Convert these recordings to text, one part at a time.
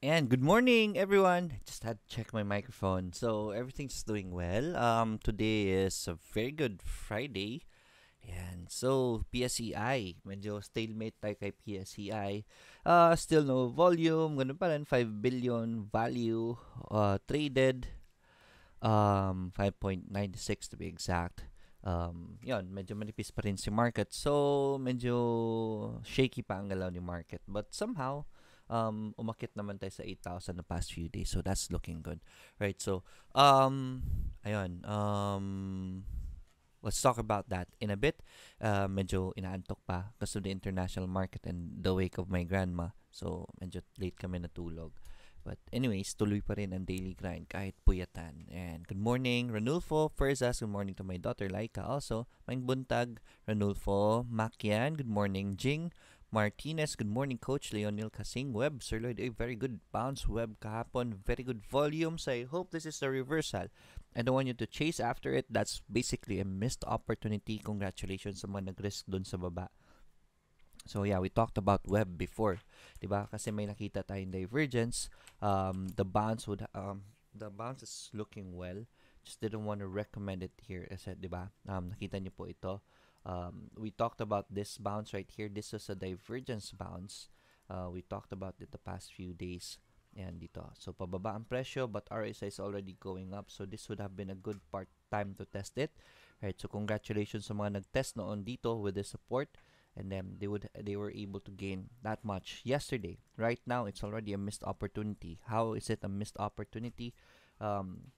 And good morning, everyone. Just had to check my microphone. So everything's doing well. Um, today is a very good Friday. And so, PSEI, medyo stalemate tayo kay PSEI. Uh, still no volume, ganun pa rin, 5 billion value uh, traded. Um, 5.96 to be exact. Um, yon medyo manipis pa rin si market. So, medyo shaky pa ang galaw ni market. But somehow, um, umakit naman tayo sa 8,000 the past few days. So, that's looking good. Right? So, um, ayun. Um, let's talk about that in a bit. Uh, medyo inaantok pa kasi the international market and the wake of my grandma. So, medyo late kami natulog. But anyways, tuloy pa rin ang daily grind kahit puyatan. And good morning, Ranulfo Ferzas. Good morning to my daughter, Laika. Also, Mang Buntag, Ranulfo Makian. Good morning, Jing. Martinez, good morning Coach Leonel Kasing Web. Sir Lloyd, a very good bounce web kahapon. Very good volumes. I hope this is the reversal. I don't want you to chase after it. That's basically a missed opportunity. Congratulations sa mga nag-risk dun sa baba. So yeah, we talked about web before, 'di ba? Kasi may nakita tayong divergence. Um, the bounce would um, the bounce is looking well. Just didn't want to recommend it here. Kasi 'di ba? Um, nakita niyo po ito. Um, we talked about this bounce right here. This is a divergence bounce. Uh, we talked about it the past few days. Yan dito. So, pababa ang presyo but RSI is already going up. So, this would have been a good part time to test it. Right. So, congratulations sa mga nag-test noon dito with the support. And then they would they were able to gain that much yesterday. Right now, it's already a missed opportunity. How is it a missed opportunity? Um,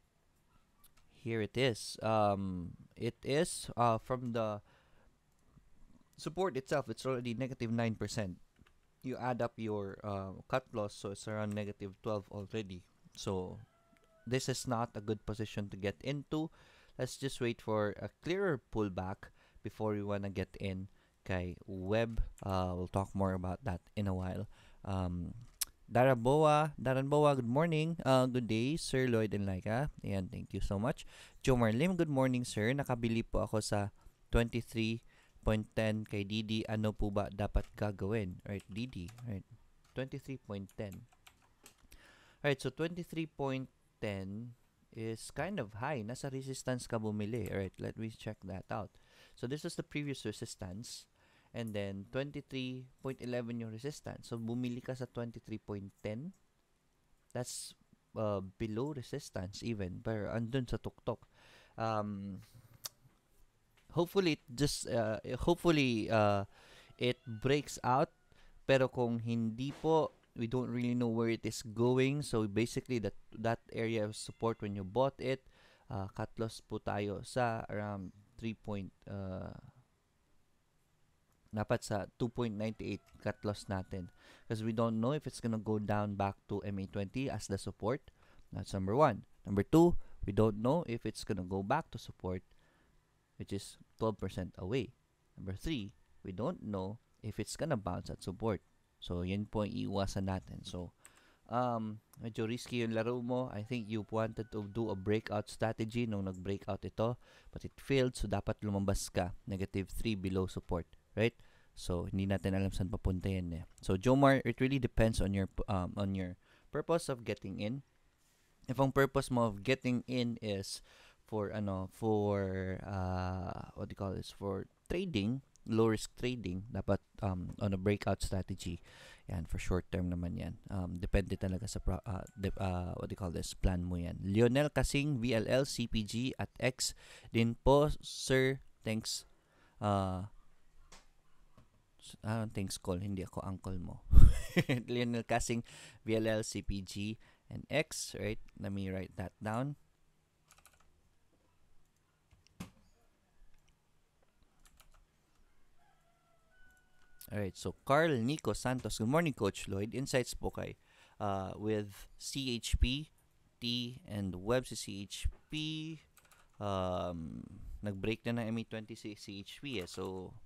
here it is. Um, it is uh, from the support itself, it's already negative 9%. You add up your uh, cut loss, so it's around negative 12 already. So this is not a good position to get into. Let's just wait for a clearer pullback before we want to get in. Okay, web. Uh, we'll talk more about that in a while. Um, Daraboa, Daranboa, good morning. Uh, good day, Sir Lloyd and Laika. Ayan, thank you so much. Joe Marlim, good morning, sir. Nakabili po ako sa 23 23.10 kay Didi, ano po ba dapat gagawin? Right, Didi, right? 23.10. Right, so 23.10 is kind of high. Nasa resistance ka bumili. Alright, let me check that out. So this is the previous resistance. And then 23.11 yung resistance. So bumili ka sa 23.10. That's uh, below resistance even. Pero andun sa tuktok. Um, hopefully it just uh, hopefully uh, it breaks out. Pero kung hindi po we don't really know where it is going. So basically that that area of support when you bought it uh, cut loss po tayo sa around 3 point uh, dapat sa 2.98 cut loss natin. Because we don't know if it's gonna go down back to MA20 as the support. That's number one. Number two we don't know if it's gonna go back to support which is 12% away. Number 3, we don't know if it's gonna bounce at support. So, yan po ang iiwasan natin. So, um, medyo risky yung laro mo. I think you wanted to do a breakout strategy nung nag-breakout ito, but it failed. So, dapat lumabas ka. Negative 3 below support. Right? So, hindi natin alam saan papunta yan eh. So, Jomar, it really depends on your, um, on your purpose of getting in. If ang purpose mo of getting in is for ano for uh, what do you call this? For trading low risk trading dapat um, on a breakout strategy. Yan for short term naman yan. Um, depende talaga sa pro, uh, de, uh, what do you call this? Plan mo yan. Lionel Kasing VLL CPG at X din po sir. Thanks uh, I don't thanks call. Hindi ako uncle mo. Lionel Kasing VLL CPG and X right? Let me write that down Alright, so Carl Nico Santos. Good morning, Coach Lloyd. Insights po kay uh, with CHP, T, and Web si CHP. Um, nag-break na ng MA20 CHP eh. So,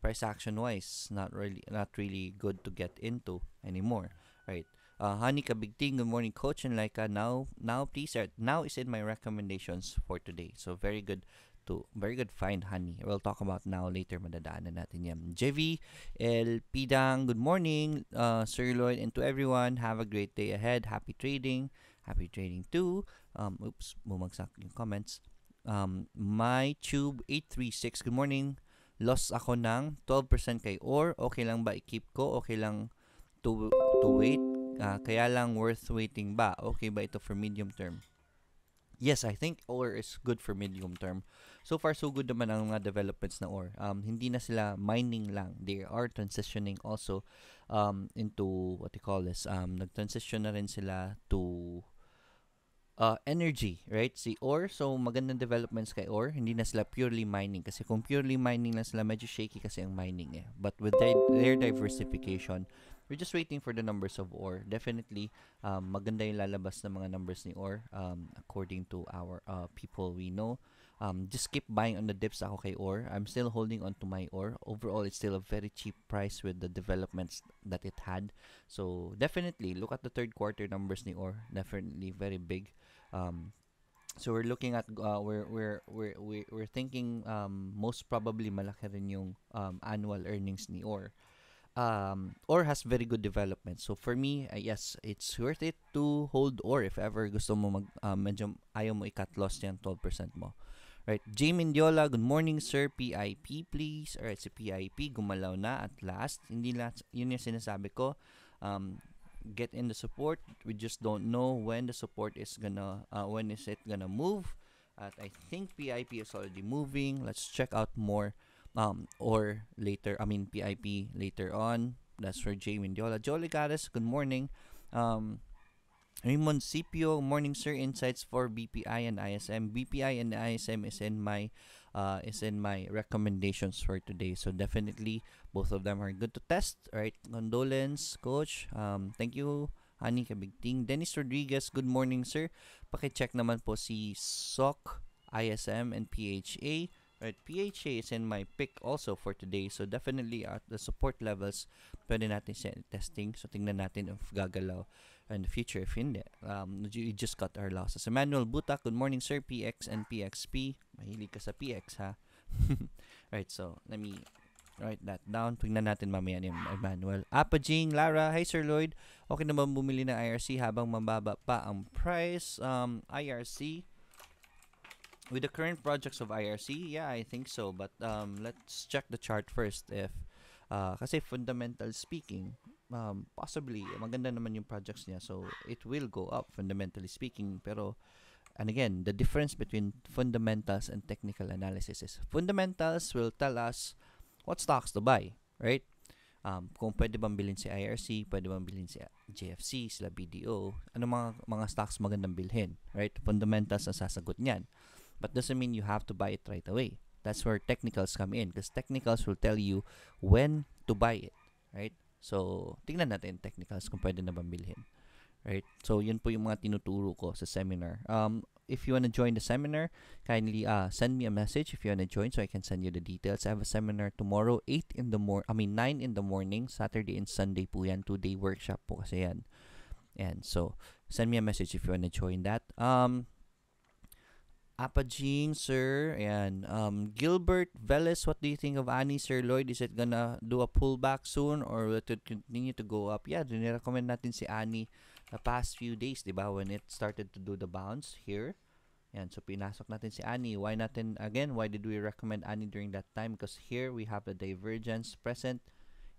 price action wise, not really not really good to get into anymore. Right. Uh, Honey Kabigting, good morning, Coach and Laika. Now, now please, uh, now is in my recommendations for today. So, very good to very good find honey. We'll talk about now later madadaanan natin yan. JV, El Pidang, good morning uh, Sir Lloyd and to everyone. Have a great day ahead. Happy trading. Happy trading too. Um, oops, bumagsak yung comments. Um, my tube 836, good morning. Lost ako ng 12% kay OR. Okay lang ba i-keep ko? Okay lang to, to wait? Uh, kaya lang worth waiting ba? Okay ba ito for medium term? Yes, I think OR is good for medium term. So far, so good naman ang mga developments na OR. Um, hindi na sila mining lang. They are transitioning also um, into, what you call this, um, nag-transition na rin sila to uh, energy, right? Si OR, so magandang developments kay OR. Hindi na sila purely mining. Kasi kung purely mining lang sila, medyo shaky kasi ang mining eh. But with their, their diversification, we're just waiting for the numbers of OR. Definitely, um, maganda yung lalabas ng mga numbers ni OR um, according to our uh, people we know. Um, just keep buying on the dips ako kay OR. I'm still holding on to my OR. Overall, it's still a very cheap price with the developments that it had. So, definitely, look at the third quarter numbers ni OR. Definitely very big. Um, so we're looking at uh, we're we're we're we're, thinking um, most probably malaki rin yung um, annual earnings ni OR um, or has very good development. So for me, uh, yes, it's worth it to hold or if ever gusto mo mag uh, medyo ayaw mo i-cut loss yan 12% mo. Right, J. Mendiola, good morning sir, PIP please. Alright, si PIP gumalaw na at last. Hindi la, yun yung sinasabi ko. Um, get in the support. We just don't know when the support is gonna, uh, when is it gonna move. At I think PIP is already moving. Let's check out more um, or later, I mean PIP later on. That's for Jay Mendiola. Joe Ligares, good morning. Um, Raymond Cipio, morning sir. Insights for BPI and ISM. BPI and ISM is in my uh, is in my recommendations for today. So definitely both of them are good to test. Right, condolence, coach. Um, thank you, Honey Kabigting. Dennis Rodriguez, good morning sir. Paki-check naman po si SOC, ISM, and PHA. Right, PHA is in my pick also for today. So definitely at the support levels, pwede natin testing. So tingnan natin if gagalaw in the future. If hindi, um, you just got our losses. Emmanuel Butak, good morning sir. PX and PXP. Mahilig ka sa PX ha. right, so let me write that down. Tingnan natin mamaya ni Emmanuel. Apaging, Lara, hi Sir Lloyd. Okay na ba bumili ng IRC habang mababa pa ang price? Um, IRC, with the current projects of IRC, yeah, I think so. But um, let's check the chart first. If uh, kasi fundamental speaking, um, possibly maganda naman yung projects niya, so it will go up fundamentally speaking. Pero and again, the difference between fundamentals and technical analysis is fundamentals will tell us what stocks to buy, right? Um, kung pwede bang bilhin si IRC, pwede bang bilhin si JFC, sila BDO, ano mga mga stocks magandang bilhin, right? Fundamentals ang sasagot niyan. but doesn't mean you have to buy it right away. That's where technicals come in because technicals will tell you when to buy it, right? So, tingnan natin technicals kung pwede na bang bilhin. Right? So, yun po yung mga tinuturo ko sa seminar. Um, if you want to join the seminar, kindly uh, send me a message if you want to join so I can send you the details. I have a seminar tomorrow, 8 in the morning, I mean 9 in the morning, Saturday and Sunday po yan. Two-day workshop po kasi yan. And so, send me a message if you want to join that. Um, Apaging, sir. and Um, Gilbert Veles, what do you think of Annie, Sir Lloyd? Is it gonna do a pullback soon or will it continue to go up? Yeah, recommend natin si Annie the past few days, di ba? When it started to do the bounce here. Yan, so pinasok natin si Annie. Why natin, again, why did we recommend Annie during that time? Because here we have the divergence present.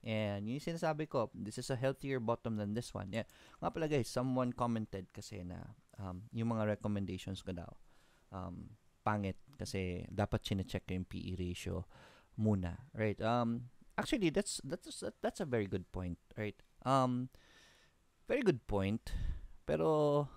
And yung sinasabi ko, this is a healthier bottom than this one. Yeah. Nga pala guys, someone commented kasi na um, yung mga recommendations ko daw um, pangit kasi dapat chine-check yung PE ratio muna, right? Um, actually, that's that's that's a very good point, right? Um, very good point, pero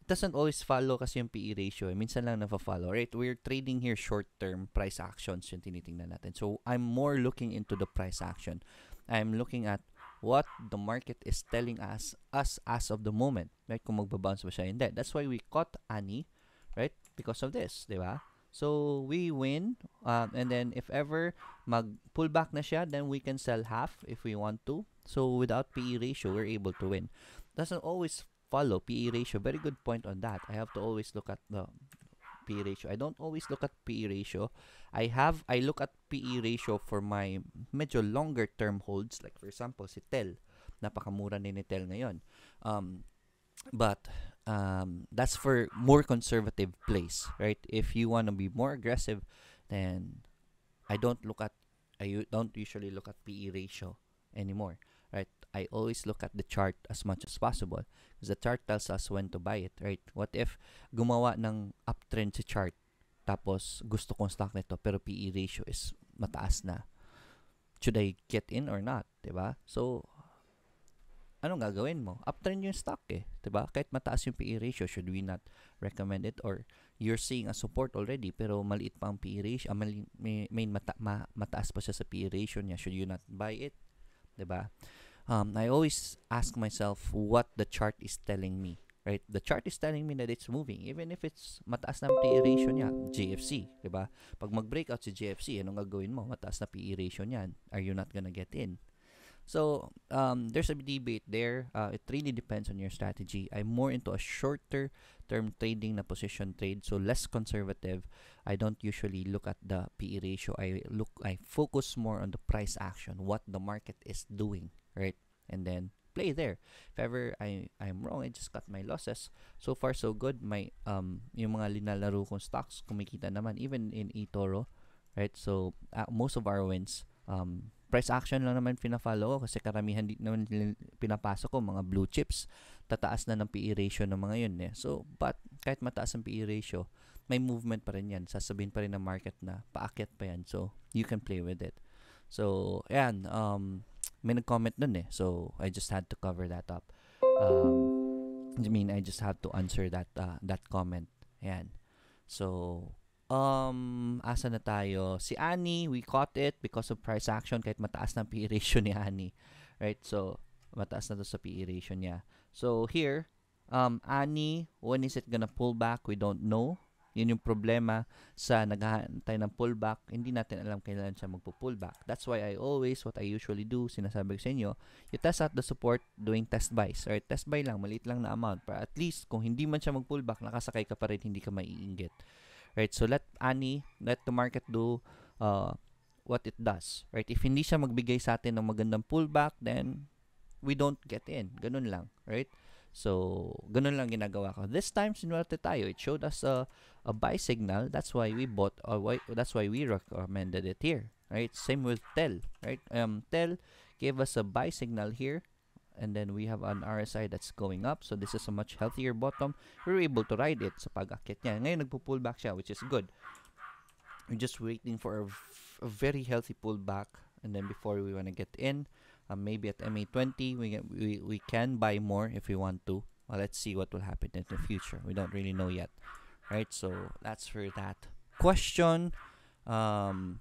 it doesn't always follow kasi yung PE ratio. Eh. Minsan lang na-follow, right? We're trading here short-term price actions yung tinitingnan natin. So, I'm more looking into the price action. I'm looking at what the market is telling us us as of the moment. Right? Kung magbabounce ba siya, hindi. That's why we caught Annie right? Because of this, di ba? So, we win. Um, and then, if ever mag-pull back na siya, then we can sell half if we want to. So, without PE ratio, we're able to win. Doesn't always follow PE ratio. Very good point on that. I have to always look at the PE ratio. I don't always look at PE ratio. I have I look at PE ratio for my medyo longer term holds like for example si Tel. Napakamura ni Tel ngayon. Um, but um, that's for more conservative plays, right? If you want to be more aggressive, then I don't look at I don't usually look at PE ratio anymore, right? I always look at the chart as much as possible because the chart tells us when to buy it, right? What if gumawa ng uptrend si chart tapos gusto kong stock nito pero PE ratio is mataas na. Should I get in or not, 'di ba? So anong gagawin mo? Uptrend yung stock eh, 'di ba? Kahit mataas yung PE ratio, should we not recommend it or you're seeing a support already pero maliit pa ang PE ratio, ah, mali, may, may mata, ma, mataas pa siya sa PE ratio niya, should you not buy it? 'Di ba? Um, I always ask myself what the chart is telling me. Right? The chart is telling me that it's moving even if it's mataas na PE ratio niya, GFC, 'di ba? Pag mag-breakout si GFC, anong gagawin mo? Mataas na PE ratio niyan. Are you not gonna get in? So, um, there's a debate there. Uh, it really depends on your strategy. I'm more into a shorter term trading na position trade, so less conservative. I don't usually look at the PE ratio. I look I focus more on the price action, what the market is doing, right? And then play there. If ever I I'm wrong, I just cut my losses. So far so good. My um yung mga linalaro kong stocks kumikita naman even in eToro, right? So uh, most of our wins um price action lang naman pina-follow ko kasi karamihan di naman pinapasok ko mga blue chips. Tataas na ng PE ratio ng mga yun eh. So, but kahit mataas ang PE ratio, may movement pa rin yan. Sasabihin pa rin ng market na paakyat pa yan. So, you can play with it. So, ayan, um, may nag-comment dun eh. So, I just had to cover that up. Um, I mean, I just had to answer that uh, that comment. Ayan. So, Um, asa na tayo? Si Annie, we caught it because of price action kahit mataas na PE ratio ni Annie. Right? So, mataas na to sa PE ratio niya. So, here, um, Annie, when is it gonna pull back? We don't know. Yun yung problema sa naghahantay ng pullback. Hindi natin alam kailan siya magpo-pullback. That's why I always, what I usually do, sinasabi ko sa inyo, you test out the support doing test buys. Or test buy lang, maliit lang na amount. Para at least, kung hindi man siya mag-pullback, nakasakay ka pa rin, hindi ka maiinggit. Right? So let Annie, let the market do uh, what it does. Right? If hindi siya magbigay sa atin ng magandang pullback, then we don't get in. Ganun lang. Right? So, ganun lang ginagawa ko. This time, sinuwerte tayo. It showed us a, a buy signal. That's why we bought, or why, that's why we recommended it here. Right? Same with Tel. Right? Um, Tel gave us a buy signal here and then we have an RSI that's going up. So this is a much healthier bottom. We were able to ride it sa pag-akit niya. Ngayon nagpo-pull back siya which is good. We're just waiting for a, a very healthy pullback and then before we want to get in, uh, maybe at MA20 we, we we can buy more if we want to. Well, let's see what will happen in the future. We don't really know yet. Right? So that's for that question. Um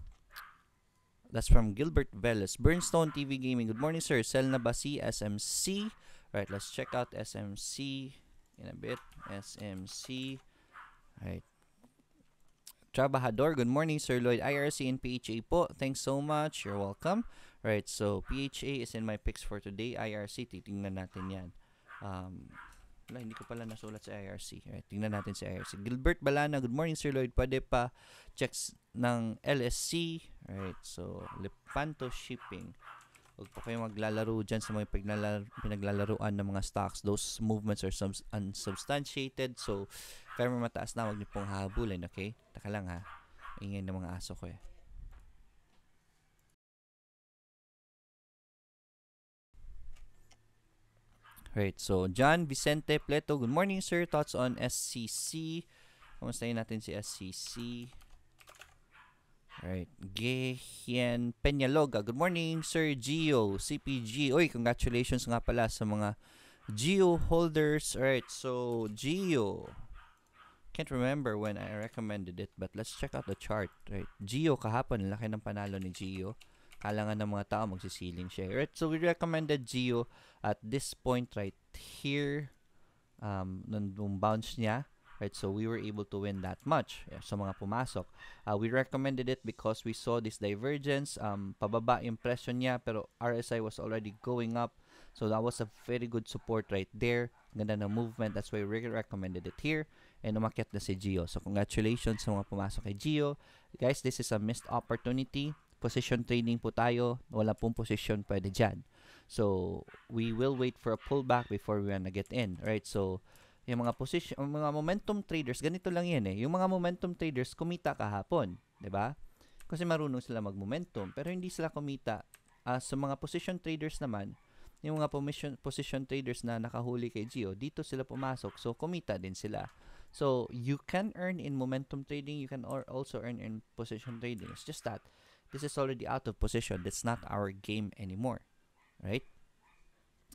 That's from Gilbert Veles. Burnstone TV Gaming. Good morning, sir. Sell na ba si SMC? Right, let's check out SMC in a bit. SMC. Right. Trabajador. Good morning, Sir Lloyd. IRC and PHA po. Thanks so much. You're welcome. Right, so PHA is in my picks for today. IRC, titingnan natin yan. Um, wala, hindi ko pala nasulat sa IRC. Right, tingnan natin si IRC. Gilbert Balana, good morning Sir Lloyd. Pwede pa checks ng LSC. Right, so Lepanto Shipping. Huwag po kayo maglalaro dyan sa mga pinaglalaruan ng mga stocks. Those movements are subs- unsubstantiated. So, kaya mataas na, huwag niyo pong hahabulin, okay? Taka lang ha. Ingay ng mga aso ko eh. Right, so John Vicente Pleto, good morning sir. Thoughts on SCC? Kamustahin natin si SCC? Right, Gehien Peñaloga, good morning sir Gio, CPG. Oy, congratulations nga pala sa mga Geo holders. Alright, so Geo. Can't remember when I recommended it, but let's check out the chart. Right, Geo kahapon, laki ng panalo ni Geo. Kala nga ng mga tao magsisiling siya. Right, so we recommended Geo at this point right here um, nung, nung bounce niya right so we were able to win that much yeah, sa mga pumasok uh, we recommended it because we saw this divergence um, pababa yung presyo niya pero RSI was already going up so that was a very good support right there ganda ng movement that's why we recommended it here and umakyat na si Gio. So, congratulations sa mga pumasok kay Gio. Guys, this is a missed opportunity. Position trading po tayo. Wala pong position pwede dyan. So, we will wait for a pullback before we wanna get in. Right? So, yung mga position, mga momentum traders, ganito lang yan eh. Yung mga momentum traders, kumita kahapon. ba? Kasi marunong sila mag-momentum. Pero hindi sila kumita. Uh, sa mga position traders naman, yung mga position, position traders na nakahuli kay Gio, dito sila pumasok. So, kumita din sila. So, you can earn in momentum trading. You can also earn in position trading. It's just that this is already out of position. That's not our game anymore. Right?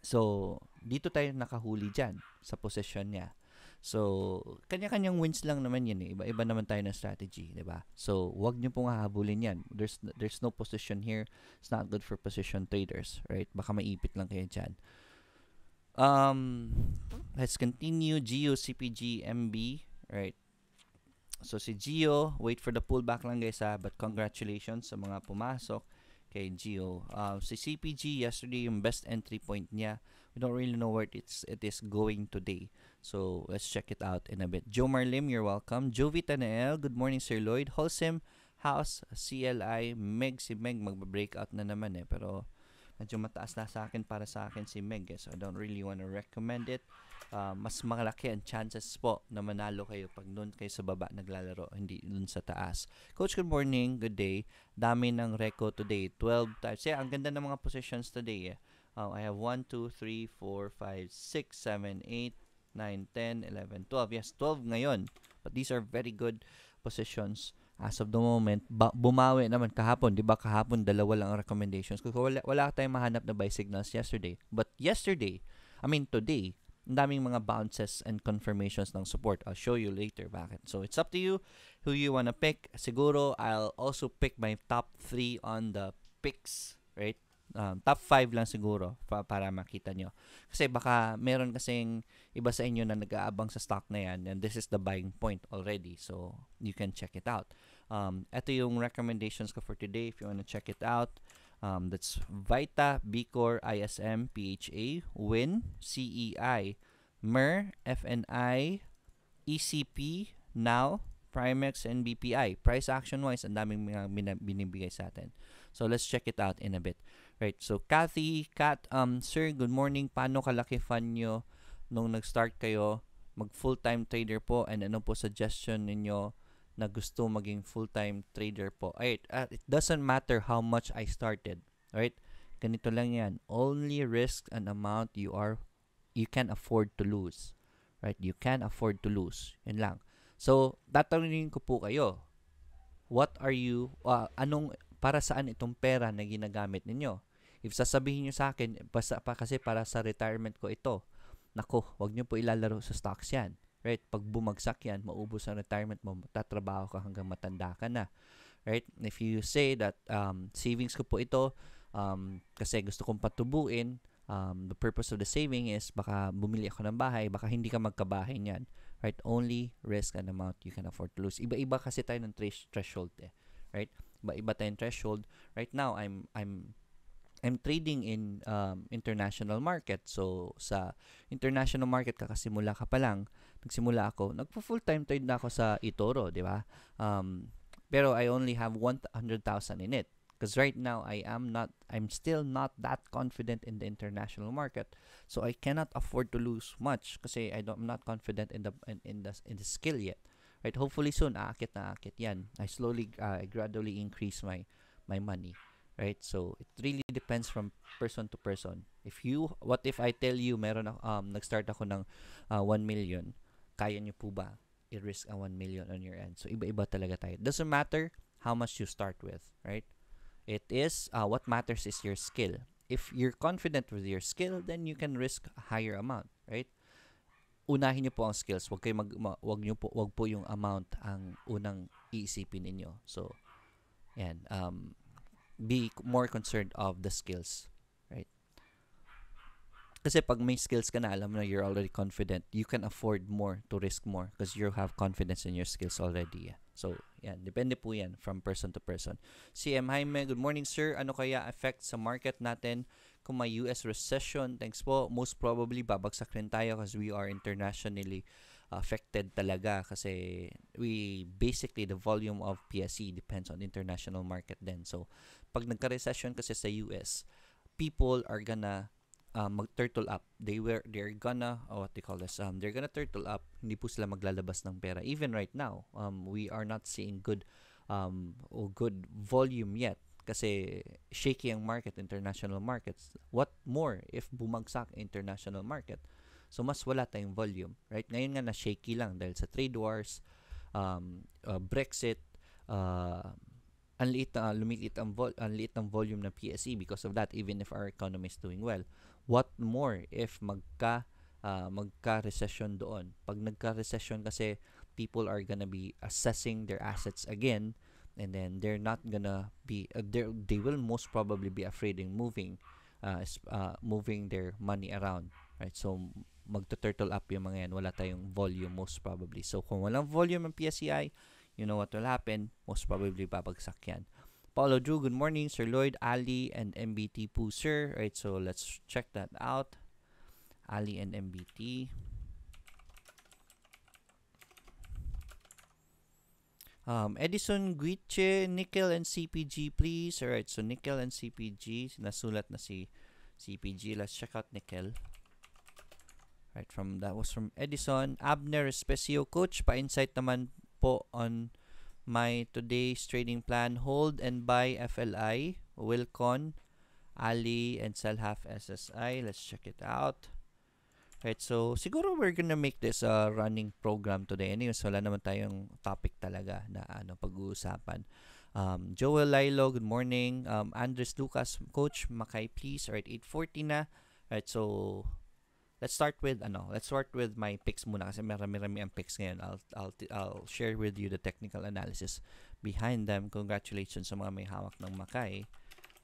So, dito tayo nakahuli dyan sa position niya. So, kanya-kanyang wins lang naman yan eh. Iba-iba naman tayo ng strategy, 'di ba? So, wag niyo pong hahabulin 'yan. There's there's no position here. It's not good for position traders, right? Baka maipit lang kayo diyan. Um, let's continue. Geo CPG MB, right? So si Geo, wait for the pullback lang guys ha, but congratulations sa mga pumasok kay Geo. Uh, si CPG yesterday yung best entry point niya. We don't really know where it's it is going today. So, let's check it out in a bit. Joe Marlim, you're welcome. Jovi Tanael, good morning Sir Lloyd. Holcim House, CLI, Meg, si Meg magbe-breakout na naman eh. Pero, medyo mataas na sa akin para sa akin si Meg eh. So, I don't really want to recommend it. Uh, mas malaki ang chances po na manalo kayo pag doon kayo sa baba naglalaro, hindi doon sa taas. Coach, good morning, good day. Dami ng reco today, 12 times. Yeah, ang ganda ng mga positions today eh. Uh, I have 1, 2, 3, 4, 5, 6, 7, 8, 9, 10, 11, 12. Yes, 12 ngayon. But these are very good positions as of the moment. Ba- bumawi naman kahapon. Di ba kahapon dalawa lang ang recommendations. Kasi wala, wala tayong mahanap na buy signals yesterday. But yesterday, I mean today, daming mga bounces and confirmations ng support. I'll show you later bakit. So it's up to you who you wanna pick. Siguro, I'll also pick my top 3 on the picks, right? um, top 5 lang siguro pa, para makita nyo. Kasi baka meron kasing iba sa inyo na nag-aabang sa stock na yan and this is the buying point already. So, you can check it out. Um, ito yung recommendations ko for today if you want to check it out. Um, that's Vita, Bcor, ISM, PHA, WIN, CEI, MER, FNI, ECP, NOW, Primex, and BPI. Price action-wise, ang daming binibigay sa atin. So, let's check it out in a bit. Right. So, Kathy, Kat, um, sir, good morning. Paano kalaki fan nyo nung nag-start kayo mag full-time trader po and ano po suggestion ninyo na gusto maging full-time trader po? Right. Uh, it doesn't matter how much I started. Right. Ganito lang yan. Only risk an amount you are you can afford to lose. Right? You can afford to lose. Yan lang. So, tatanungin ko po kayo. What are you, uh, anong, para saan itong pera na ginagamit ninyo? If sasabihin nyo sa akin, basta pa kasi para sa retirement ko ito, nako, wag nyo po ilalaro sa stocks yan. Right? Pag bumagsak yan, maubos ang retirement mo, tatrabaho ka hanggang matanda ka na. Right? If you say that um, savings ko po ito, um, kasi gusto kong patubuin, um, the purpose of the saving is baka bumili ako ng bahay, baka hindi ka magkabahay niyan. Right? Only risk an amount you can afford to lose. Iba-iba kasi tayo ng threshold eh. Right? Iba-iba tayong threshold. Right now, I'm I'm I'm trading in um, international market. So, sa international market, kakasimula ka pa lang, nagsimula ako, nagpo-full-time trade na ako sa eToro, di ba? Um, pero I only have 100,000 in it. Because right now, I am not, I'm still not that confident in the international market. So, I cannot afford to lose much kasi I don't, I'm not confident in the, in, in the, in the skill yet. Right? Hopefully soon, aakit na aakit yan. I slowly, uh, gradually increase my, my money right? So it really depends from person to person. If you, what if I tell you meron ako, um, nag-start ako ng uh, 1 million, kaya niyo po ba i-risk ang 1 million on your end? So iba-iba talaga tayo. Doesn't matter how much you start with, right? It is, uh, what matters is your skill. If you're confident with your skill, then you can risk a higher amount, right? Unahin niyo po ang skills. Wag kayo mag, wag niyo po, wag po yung amount ang unang iisipin ninyo. So, yan. Um, be more concerned of the skills, right? Kasi pag may skills ka na, alam na you're already confident, you can afford more to risk more because you have confidence in your skills already. Yeah. So, yan. Depende po yan from person to person. CM Jaime, good morning sir. Ano kaya effect sa market natin kung may US recession? Thanks po. Most probably, babagsak rin tayo because we are internationally affected talaga kasi we basically the volume of PSE depends on international market then. So pag nagka-recession kasi sa US, people are gonna um, mag-turtle up. They were they're gonna oh, what they call this um they're gonna turtle up. Hindi po sila maglalabas ng pera. Even right now, um we are not seeing good um or good volume yet kasi shaky ang market, international markets. What more if bumagsak international market? So, mas wala tayong volume, right? Ngayon nga na shaky lang dahil sa trade wars, um, uh, Brexit, uh, ang liit na, lumiliit ang, vol- ang liit ng volume ng PSE because of that, even if our economy is doing well. What more if magka, uh, magka-recession doon? Pag nagka-recession kasi, people are gonna be assessing their assets again, and then they're not gonna be, uh, they will most probably be afraid in moving, uh, uh, moving their money around, right? So, magto-turtle up yung mga yan. Wala tayong volume most probably. So, kung walang volume ng PSCI, you know what will happen? Most probably babagsak yan. Paulo Drew, good morning. Sir Lloyd, Ali, and MBT po, sir. Right, so let's check that out. Ali and MBT. Um, Edison, Guiche, Nickel, and CPG, please. Alright, so Nickel and CPG. Nasulat na si CPG. Let's check out Nickel. Right, from that was from Edison. Abner Especio, Coach, pa-insight naman po on my today's trading plan. Hold and buy FLI, Wilcon, Ali, and sell SSI. Let's check it out. Right, so siguro we're gonna make this a running program today. Anyways, wala naman tayong topic talaga na ano pag-uusapan. Um, Joel Lilo, good morning. Um, Andres Lucas, Coach, Makay, please. Alright, 8.40 na. Right, so let's start with ano, let's start with my picks muna kasi marami-rami ang picks ngayon. I'll I'll I'll share with you the technical analysis behind them. Congratulations sa mga may hawak ng Makay.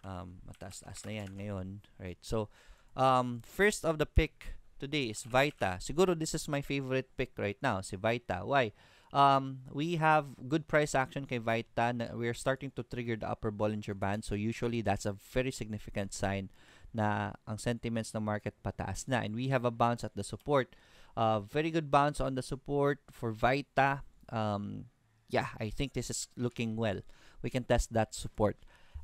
Um, mataas-taas na yan ngayon, right? So, um, first of the pick today is Vita. Siguro this is my favorite pick right now, si Vita. Why? Um, we have good price action kay Vita. We're starting to trigger the upper Bollinger Band. So usually that's a very significant sign na ang sentiments ng market pataas na. And we have a bounce at the support. Uh, very good bounce on the support for Vita. Um, yeah, I think this is looking well. We can test that support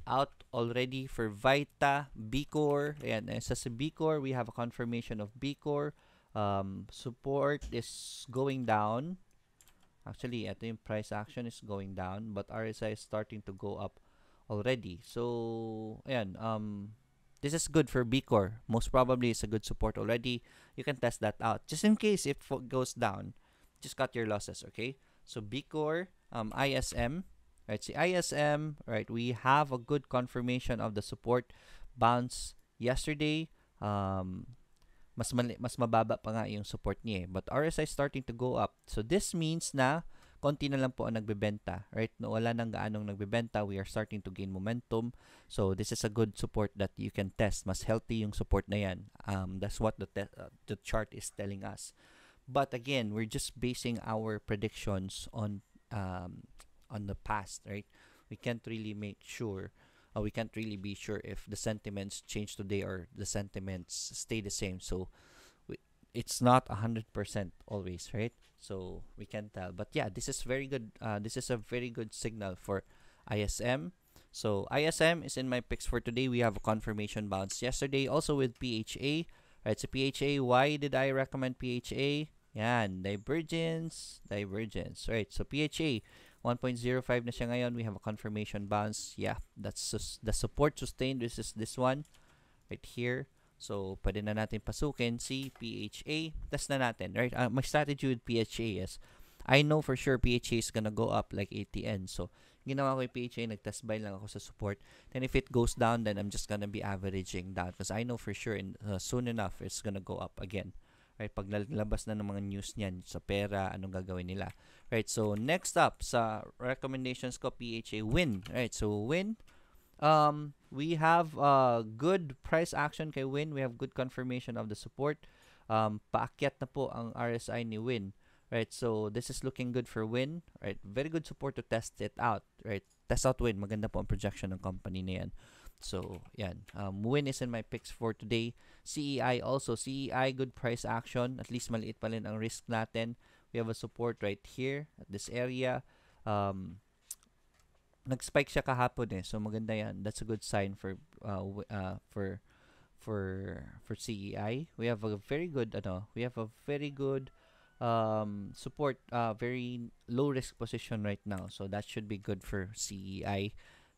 out already for Vita, Bicor. Ayan, sa si Bicor, we have a confirmation of Bicor. Um, support is going down. Actually, ito yung price action is going down, but RSI is starting to go up already. So, ayan, um, this is good for B-Core. Most probably it's a good support already. You can test that out. Just in case it goes down, just cut your losses, okay? So B-Core, um, ISM, right? See ISM, right? We have a good confirmation of the support bounce yesterday. Um, mas mali, mas mababa pa nga yung support niya eh. But RSI starting to go up. So this means na konti na lang po ang nagbebenta, right? No, wala nang gaanong nagbebenta, we are starting to gain momentum. So this is a good support that you can test. Mas healthy yung support na yan. Um, that's what the uh, the chart is telling us. But again, we're just basing our predictions on um, on the past, right? We can't really make sure uh, we can't really be sure if the sentiments change today or the sentiments stay the same. So it's not 100% always, right? So we can tell. But yeah, this is very good. Uh, this is a very good signal for ISM. So ISM is in my picks for today. We have a confirmation bounce yesterday. Also with PHA. Right, so PHA, why did I recommend PHA? Yan, divergence, divergence. Right, so PHA, 1.05 na siya ngayon. We have a confirmation bounce. Yeah, that's the support sustained. This is this one right here. So, pwede na natin pasukin si PHA. Test na natin, right? Uh, my strategy with PHA is, I know for sure PHA is gonna go up like ATN. So, ginawa ko yung PHA, nag-test buy lang ako sa support. Then, if it goes down, then I'm just gonna be averaging down. Because I know for sure, in, uh, soon enough, it's gonna go up again. Right? Pag lalabas na ng mga news niyan sa pera, anong gagawin nila. Right? So, next up, sa recommendations ko, PHA win. Right? So, win Um, we have uh, good price action kay Win. We have good confirmation of the support. Um, paakyat na po ang RSI ni Win. Right, so this is looking good for Win. Right, very good support to test it out. Right, test out Win. Maganda po ang projection ng company na yan. So, yan. Um, Win is in my picks for today. CEI also. CEI, good price action. At least maliit pa rin ang risk natin. We have a support right here at this area. Um, nag-spike siya kahapon eh. So maganda 'yan. That's a good sign for uh, uh for for for CEI. We have a very good ano, we have a very good um support uh very low risk position right now. So that should be good for CEI.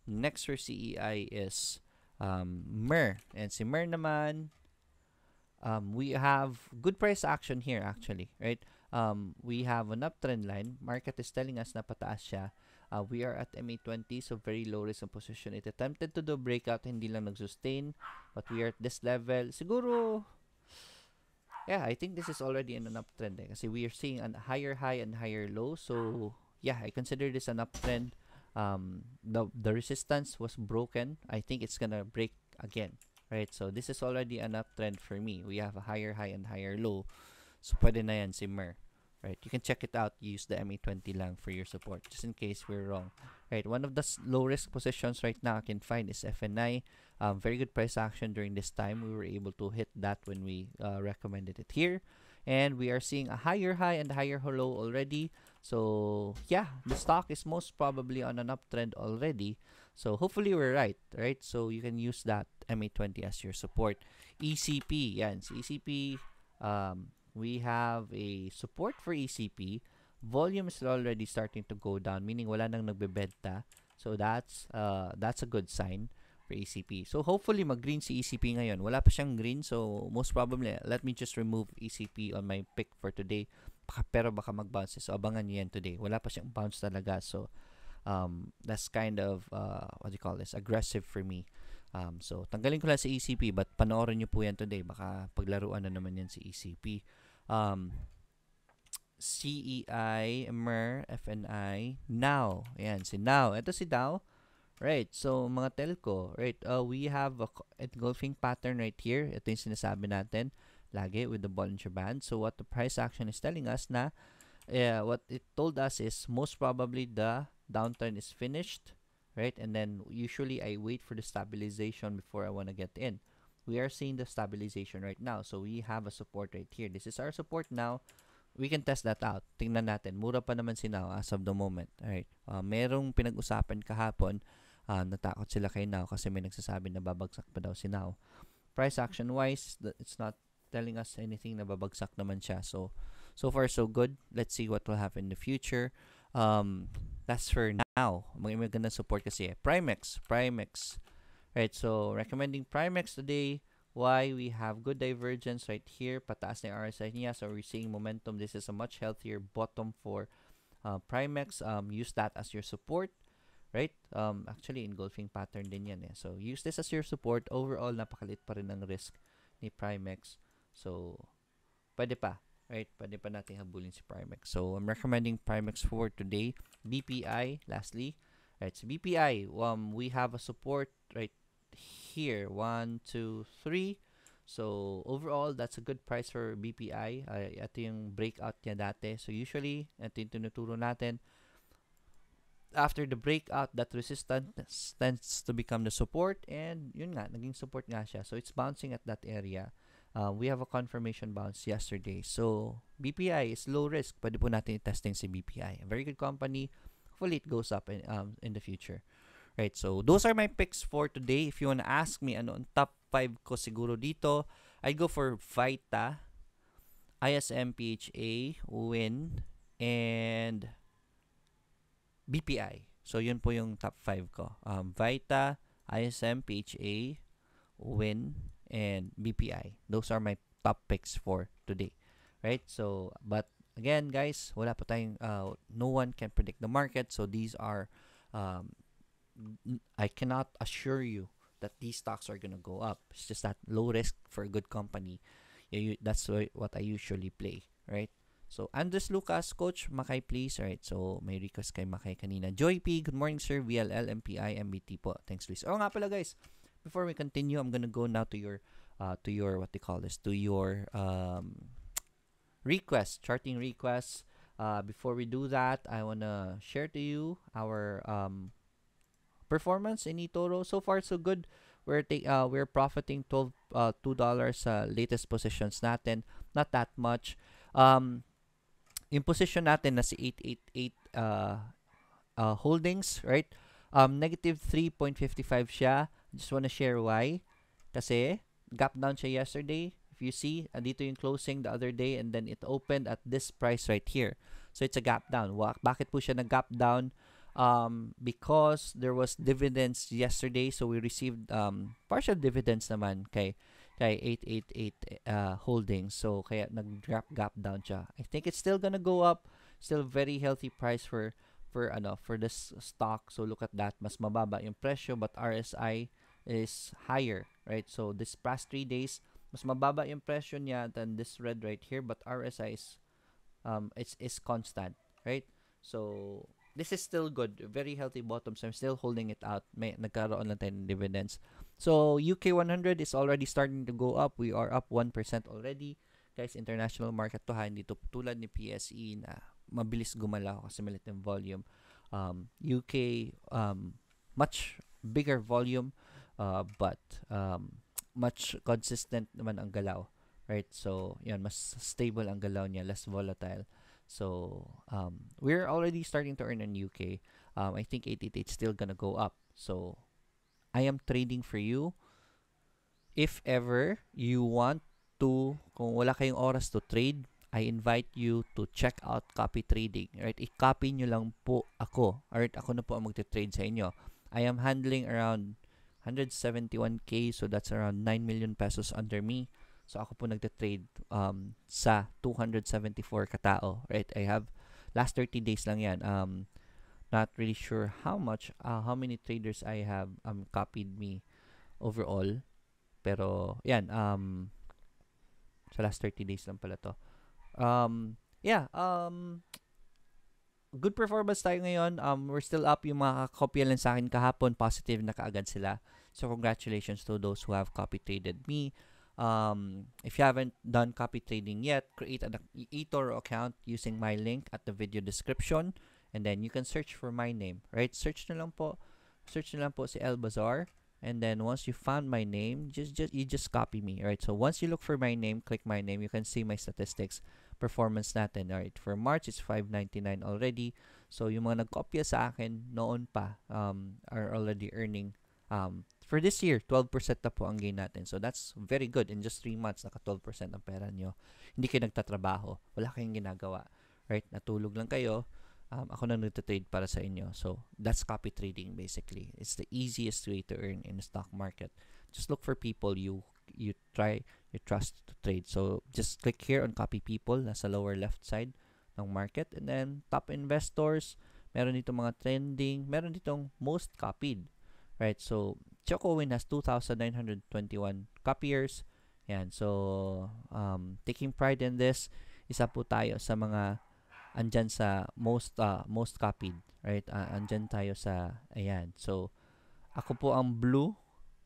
Next for CEI is um MER. And si MER naman um, we have good price action here actually, right? Um, we have an uptrend line. Market is telling us na pataas siya. Uh, we are at MA20, so very low risk ang position. It attempted to do breakout, hindi lang nag-sustain. But we are at this level. Siguro, yeah, I think this is already in an uptrend eh. Kasi we are seeing a higher high and higher low. So, yeah, I consider this an uptrend. Um, the, the resistance was broken. I think it's gonna break again right? So, this is already an uptrend for me. We have a higher high and higher low. So, pwede na yan si Mer. Right? You can check it out. Use the MA20 lang for your support, just in case we're wrong. Right? One of the low risk positions right now I can find is FNI. Um, very good price action during this time. We were able to hit that when we uh, recommended it here. And we are seeing a higher high and higher low already. So, yeah, the stock is most probably on an uptrend already. So, hopefully we're right, right? So, you can use that MA20 as your support. ECP, yan. So ECP, um, we have a support for ECP. Volume is already starting to go down, meaning wala nang nagbebenta. So that's uh, that's a good sign for ECP. So hopefully mag-green si ECP ngayon. Wala pa siyang green, so most probably, let me just remove ECP on my pick for today. Baka, pero baka mag-bounce. So abangan niyo yan today. Wala pa siyang bounce talaga. So um, that's kind of, uh, what do you call this, aggressive for me. Um, so, tanggalin ko lang sa ECP but panoorin nyo po yan today. Baka paglaruan na naman yan si ECP. Um, CEI, MER, FNI, NOW. Ayan, si NOW. Ito si NOW. Right, so mga telco, right, uh, we have a engulfing pattern right here. Ito yung sinasabi natin lagi with the Bollinger Band. So, what the price action is telling us na, uh, what it told us is most probably the downturn is finished right? And then usually I wait for the stabilization before I want to get in. We are seeing the stabilization right now. So we have a support right here. This is our support now. We can test that out. Tingnan natin. Mura pa naman si Now as of the moment. Alright. Uh, merong pinag-usapan kahapon. Uh, natakot sila kay Now kasi may nagsasabi na babagsak pa daw si Now. Price action wise, it's not telling us anything na babagsak naman siya. So, so far so good. Let's see what will happen in the future. Um, that's for now. Mga magandang support kasi. Primex. Primex. Right, so recommending Primex today. Why? We have good divergence right here. Pataas na RSI niya. So we're seeing momentum. This is a much healthier bottom for uh, Primex. Um, use that as your support. Right? Um, actually, engulfing pattern din yan eh. So use this as your support. Overall, napakalit pa rin ng risk ni Primex. So, pwede pa right? Pwede pa natin habulin si Primex. So, I'm recommending Primex for today. BPI, lastly. Right, so BPI, um, we have a support right here. One, two, three. So, overall, that's a good price for BPI. Uh, ito yung breakout niya dati. So, usually, ito yung tinuturo natin. After the breakout, that resistance tends to become the support. And, yun nga, naging support nga siya. So, it's bouncing at that area. uh, we have a confirmation bounce yesterday. So, BPI is low risk. Pwede po natin i-testing si BPI. A very good company. Hopefully, it goes up in, um, in the future. Right, so those are my picks for today. If you want to ask me ano top 5 ko siguro dito, I go for Vita, ISM PHA, WIN, and BPI. So, yun po yung top 5 ko. Um, Vita, ISM, PHA, WIN, and BPI. Those are my top picks for today. Right? So, but again, guys, wala pa tayong, uh, no one can predict the market. So, these are, um, I cannot assure you that these stocks are going to go up. It's just that low risk for a good company. You, that's what I usually play. Right? So, Andres Lucas, Coach Makay, please. Alright, so may request kay Makay kanina. Joy P, good morning, sir. VLL, MPI, MBT po. Thanks, Luis. Oh, nga pala, guys before we continue, I'm gonna go now to your uh, to your what they call this to your um, request charting requests. Uh, before we do that, I wanna share to you our um, performance in eToro. So far, so good. We're take uh, we're profiting 12 uh, two dollars uh, latest positions natin. Not that much. Um, yung position natin na si 888 uh, uh, holdings, right? Um, negative 3.55 siya. Just wanna share why. Kasi, gap down siya yesterday. If you see, andito yung closing the other day and then it opened at this price right here. So, it's a gap down. Bakit po siya nag-gap down? Um, because there was dividends yesterday so we received um, partial dividends naman kay kay 888 uh, holdings. So kaya nag-drop gap down siya. I think it's still gonna go up. Still very healthy price for for ano for this stock. So look at that. Mas mababa yung presyo but RSI is higher right? So this past 3 days mas mababa yung presyo niya than this red right here but RSI is um it's is constant right? So this is still good. Very healthy bottoms. I'm still holding it out. May nagkaroon lang tayo ng dividends. So, UK 100 is already starting to go up. We are up 1% already. Guys, international market to ha. Hindi to tulad ni PSE na mabilis gumalaw kasi malit yung volume. Um, UK, um, much bigger volume, uh, but um, much consistent naman ang galaw. Right? So, yan, mas stable ang galaw niya, less volatile. So um, we're already starting to earn in UK. Um, I think 888 is still gonna go up. So I am trading for you. If ever you want to, kung wala kayong oras to trade, I invite you to check out copy trading. Right? I-copy nyo lang po ako. Alright, ako na po ang magte-trade sa inyo. I am handling around 171k so that's around 9 million pesos under me. So ako po nagte-trade um, sa 274 katao, right? I have last 30 days lang 'yan. Um not really sure how much uh, how many traders I have um copied me overall. Pero 'yan um sa last 30 days lang pala to. Um yeah, um good performance tayo ngayon. Um, we're still up. Yung mga kakopya lang sa akin kahapon, positive na kaagad sila. So, congratulations to those who have copy traded me. Um, if you haven't done copy trading yet, create an eToro account using my link at the video description. And then you can search for my name, right? Search na lang po. Search na lang po si El Bazaar. And then once you found my name, just just you just copy me, right? So once you look for my name, click my name, you can see my statistics, performance natin, right? For March, it's 599 already. So yung mga nagkopya sa akin noon pa um, are already earning um, For this year, 12% na po ang gain natin. So that's very good. In just 3 months, naka 12% ang pera nyo. Hindi kayo nagtatrabaho. Wala kayong ginagawa. Right? Natulog lang kayo. Um, ako na nagtatrade para sa inyo. So that's copy trading basically. It's the easiest way to earn in the stock market. Just look for people you you try you trust to trade. So just click here on copy people nasa lower left side ng market and then top investors, meron dito mga trending, meron ditong most copied. Right? So Chocowin has 2,921 copiers. Yan. So, um, taking pride in this, isa po tayo sa mga andyan sa most uh, most copied. Right? Uh, andyan tayo sa, ayan. So, ako po ang blue.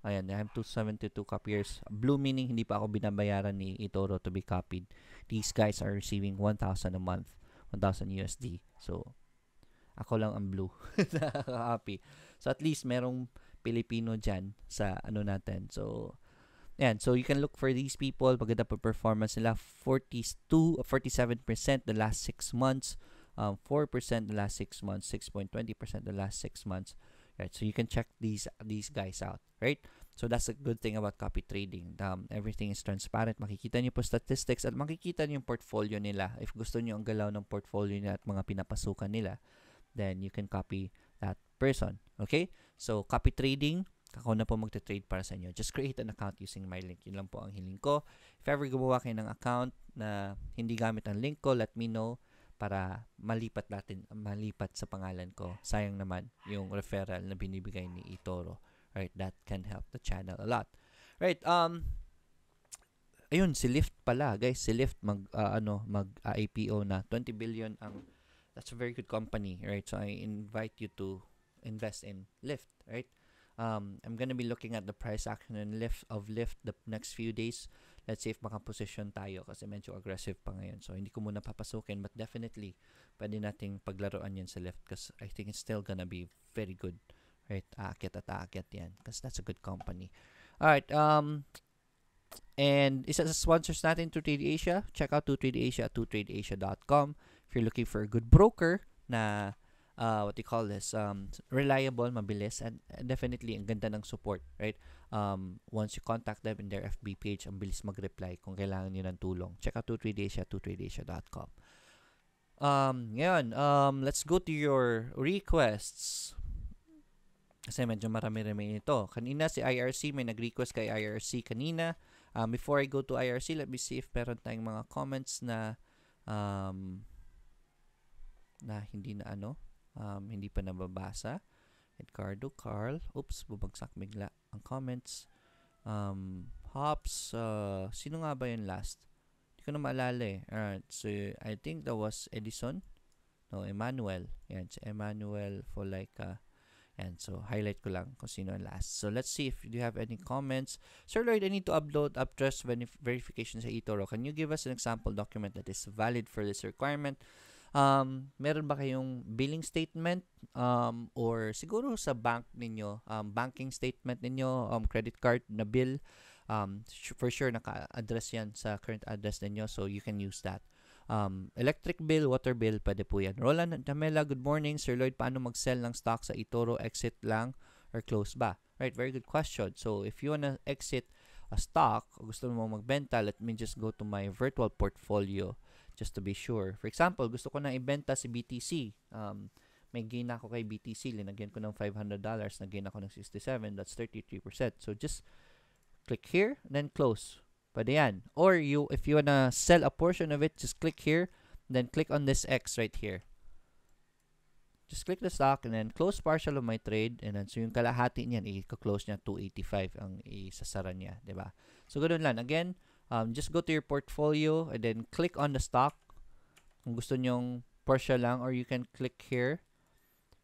Ayan, I have 272 copiers. Blue meaning hindi pa ako binabayaran ni eToro to be copied. These guys are receiving 1,000 a month. 1,000 USD. So, ako lang ang blue. Happy. So, at least merong Pilipino dyan sa ano natin. So, yan. So, you can look for these people. Maganda pa performance nila. 42, 47% the last 6 months. Um, 4% the last 6 months. 6.20% the last 6 months. Right. So, you can check these these guys out. Right. So, that's a good thing about copy trading. Um, everything is transparent. Makikita niyo po statistics at makikita niyo yung portfolio nila. If gusto niyo ang galaw ng portfolio nila at mga pinapasukan nila, then you can copy that person. Okay? So, copy trading, ako na po magte-trade para sa inyo. Just create an account using my link. Yun lang po ang hiling ko. If ever gumawa kayo ng account na hindi gamit ang link ko, let me know para malipat natin, malipat sa pangalan ko. Sayang naman yung referral na binibigay ni eToro. Right, that can help the channel a lot. Right, um, ayun, si Lyft pala, guys, si Lyft mag, uh, ano, mag uh, IPO na 20 billion ang, that's a very good company, right? So, I invite you to invest in Lyft, right? Um, I'm gonna be looking at the price action and lift of Lyft the next few days. Let's see if makaposition tayo kasi medyo aggressive pa ngayon. So, hindi ko muna papasukin but definitely pwede nating paglaruan yan sa Lyft because I think it's still gonna be very good. Right? Aakyat at aakyat yan because that's a good company. Alright, um, and isa sa sponsors natin to Trade Asia. Check out to Trade Asia at totradeasia.com. If if you're looking for a good broker na uh, what you call this um, reliable mabilis and definitely ang ganda ng support right? Um, once you contact them in their FB page ang bilis mag-reply kung kailangan niyo ng tulong. Check out 2tradeasia 2tradeasia.com um, ngayon um, let's go to your requests. Kasi medyo marami-rami ito. Kanina si IRC, may nag-request kay IRC kanina. Um, before I go to IRC, let me see if meron tayong mga comments na um, na hindi na ano, um, hindi pa nababasa. Edgardo, Carl, oops, bubagsak bigla ang comments. Um, Hops, uh, sino nga ba yung last? Hindi ko na maalala eh. Alright, so I think that was Edison. No, Emmanuel. Yan, si Emmanuel for uh, and so, highlight ko lang kung sino ang last. So, let's see if you have any comments. Sir Lloyd, I need to upload Uptrust verification sa eToro. Can you give us an example document that is valid for this requirement? Um, meron ba kayong billing statement um, or siguro sa bank ninyo, um, banking statement ninyo, um, credit card na bill, um, for sure naka-address yan sa current address ninyo so you can use that. Um, electric bill, water bill, pwede po yan. Roland Damela, good morning. Sir Lloyd, paano mag-sell ng stock sa eToro? Exit lang or close ba? Right, very good question. So, if you wanna exit a stock, gusto mo magbenta, let me just go to my virtual portfolio just to be sure. For example, gusto ko na ibenta si BTC. Um, may gain ako kay BTC. Linagyan ko ng $500. Nag-gain ako ng 67. That's 33%. So, just click here, then close. Pwede yan. Or you, if you wanna sell a portion of it, just click here, then click on this X right here. Just click the stock and then close partial of my trade and then so yung kalahati niyan i-close niya 285 ang isasara niya, 'di ba? So ganoon lang. Again, um, just go to your portfolio and then click on the stock. Kung gusto nyong partial lang or you can click here.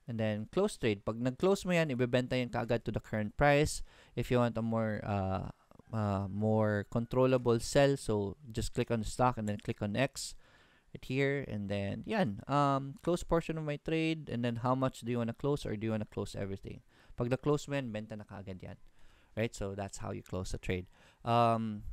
And then close trade. Pag nag-close mo yan, ibebenta yan kaagad to the current price. If you want a more uh, uh, more controllable sell. So just click on the stock and then click on X right here. And then yan. Um close portion of my trade. And then how much do you want to close or do you want to close everything? Pag na-close mo yan benta na kaagad yan. Right? So that's how you close the trade. Um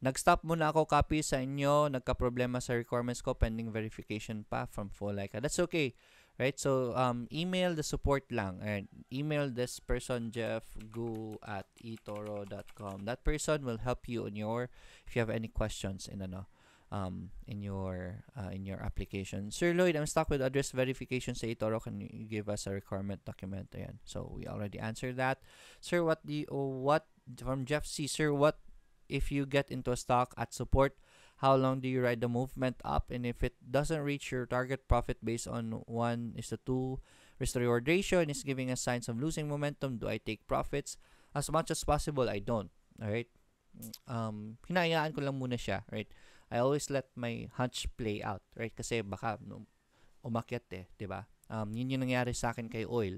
Nag-stop muna ako copy sa inyo. Nagka-problema sa requirements ko. Pending verification pa from like That's okay right? So, um, email the support lang. And email this person, Jeff Gu at etoro.com. That person will help you on your, if you have any questions in ano, um, in your uh, in your application. Sir Lloyd, I'm stuck with address verification sa eToro. Can you give us a requirement document? Ayan. So, we already answered that. Sir, what you, oh, what, from Jeff C, sir, what if you get into a stock at support, how long do you ride the movement up? And if it doesn't reach your target profit based on 1 is to 2 risk reward ratio and is giving us signs of losing momentum do I take profits? As much as possible I don't alright? Um hinayaan ko lang muna siya right? I always let my hunch play out right? Kasi baka no, umakyat eh ba? Um yun yung nangyari sa akin kay oil.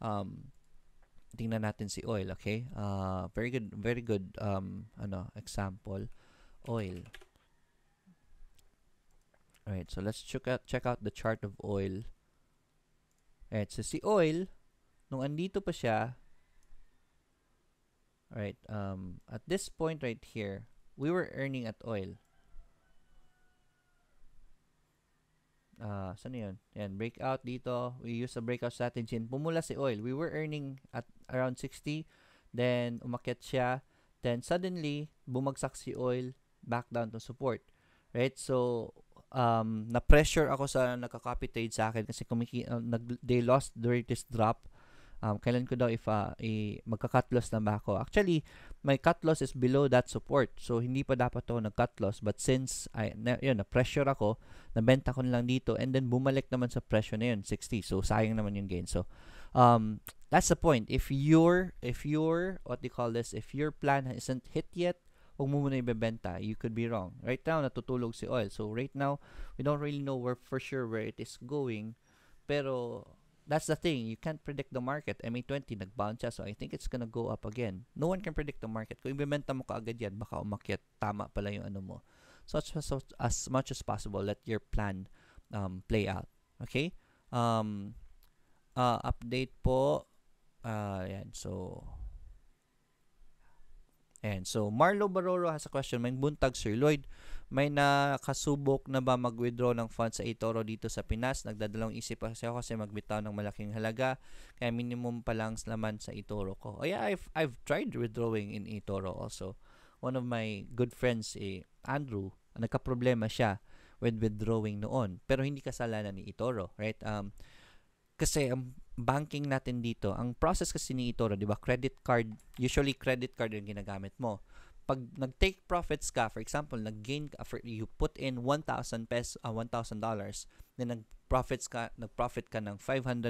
Um tingnan natin si oil okay uh very good very good um ano example oil Alright, so let's check out, check out the chart of oil. Alright, so si oil, nung andito pa siya, alright, um, at this point right here, we were earning at oil. Uh, saan yun? Yan, breakout dito. We use a breakout strategy and pumula si oil. We were earning at around 60. Then, umakyat siya. Then, suddenly, bumagsak si oil back down to support. Right? So, um, na-pressure ako sa nagka-copy trade sa akin kasi kumiki, uh, nag, they lost during this drop. Um, kailan ko daw if uh, i, magka-cut loss na ba ako? Actually, my cut loss is below that support. So, hindi pa dapat ako nag-cut loss. But since, I, na, yun, na-pressure ako, nabenta ko lang dito, and then bumalik naman sa presyo na yun, 60. So, sayang naman yung gain. So, um, that's the point. If your, if your, what do call this, if your plan isn't hit yet, huwag mo muna ibebenta. You could be wrong. Right now, natutulog si oil. So, right now, we don't really know where for sure where it is going. Pero, that's the thing. You can't predict the market. MA20, nag-bounce siya. So, I think it's gonna go up again. No one can predict the market. Kung ibebenta mo kaagad yan, baka umakyat. Tama pala yung ano mo. So, as, as much as possible, let your plan um, play out. Okay? Um, uh, update po. Uh, yan. So, And so Marlo Baroro has a question. May buntag Sir Lloyd, may nakasubok na ba mag-withdraw ng funds sa eToro dito sa Pinas? Nagdadalawang isip kasi ako kasi magbitaw ng malaking halaga. Kaya minimum pa lang laman sa eToro ko. Oh yeah, I've, I've tried withdrawing in eToro also. One of my good friends, eh, Andrew, nagka-problema siya with withdrawing noon. Pero hindi kasalanan ni eToro, right? Um, kasi ang banking natin dito, ang process kasi ni eToro, 'di ba? Credit card, usually credit card yung ginagamit mo. Pag nag-take profits ka, for example, nag-gain ka, for, you put in 1,000 pesos, uh, $1,000, then nag-profits ka, nag-profit ka ng $500.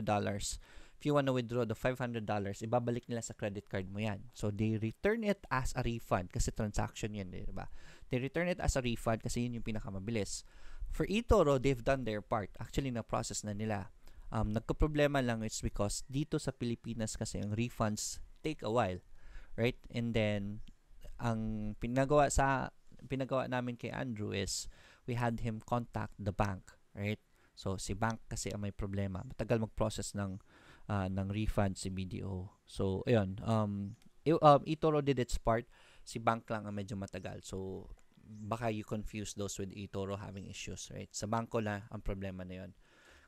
If you want to withdraw the $500, ibabalik nila sa credit card mo yan. So, they return it as a refund kasi transaction yan, di ba? They return it as a refund kasi yun yung pinakamabilis. For eToro, they've done their part. Actually, na-process na nila Um, nagka-problema lang it's because dito sa Pilipinas kasi ang refunds take a while, right? And then ang pinagawa sa pinagawa namin kay Andrew is we had him contact the bank, right? So si bank kasi ang may problema. Matagal mag-process ng uh, ng refund si BDO. So ayun, um, um eToro did its part. Si bank lang ang medyo matagal. So baka you confuse those with eToro having issues, right? Sa bangko na ang problema na 'yon.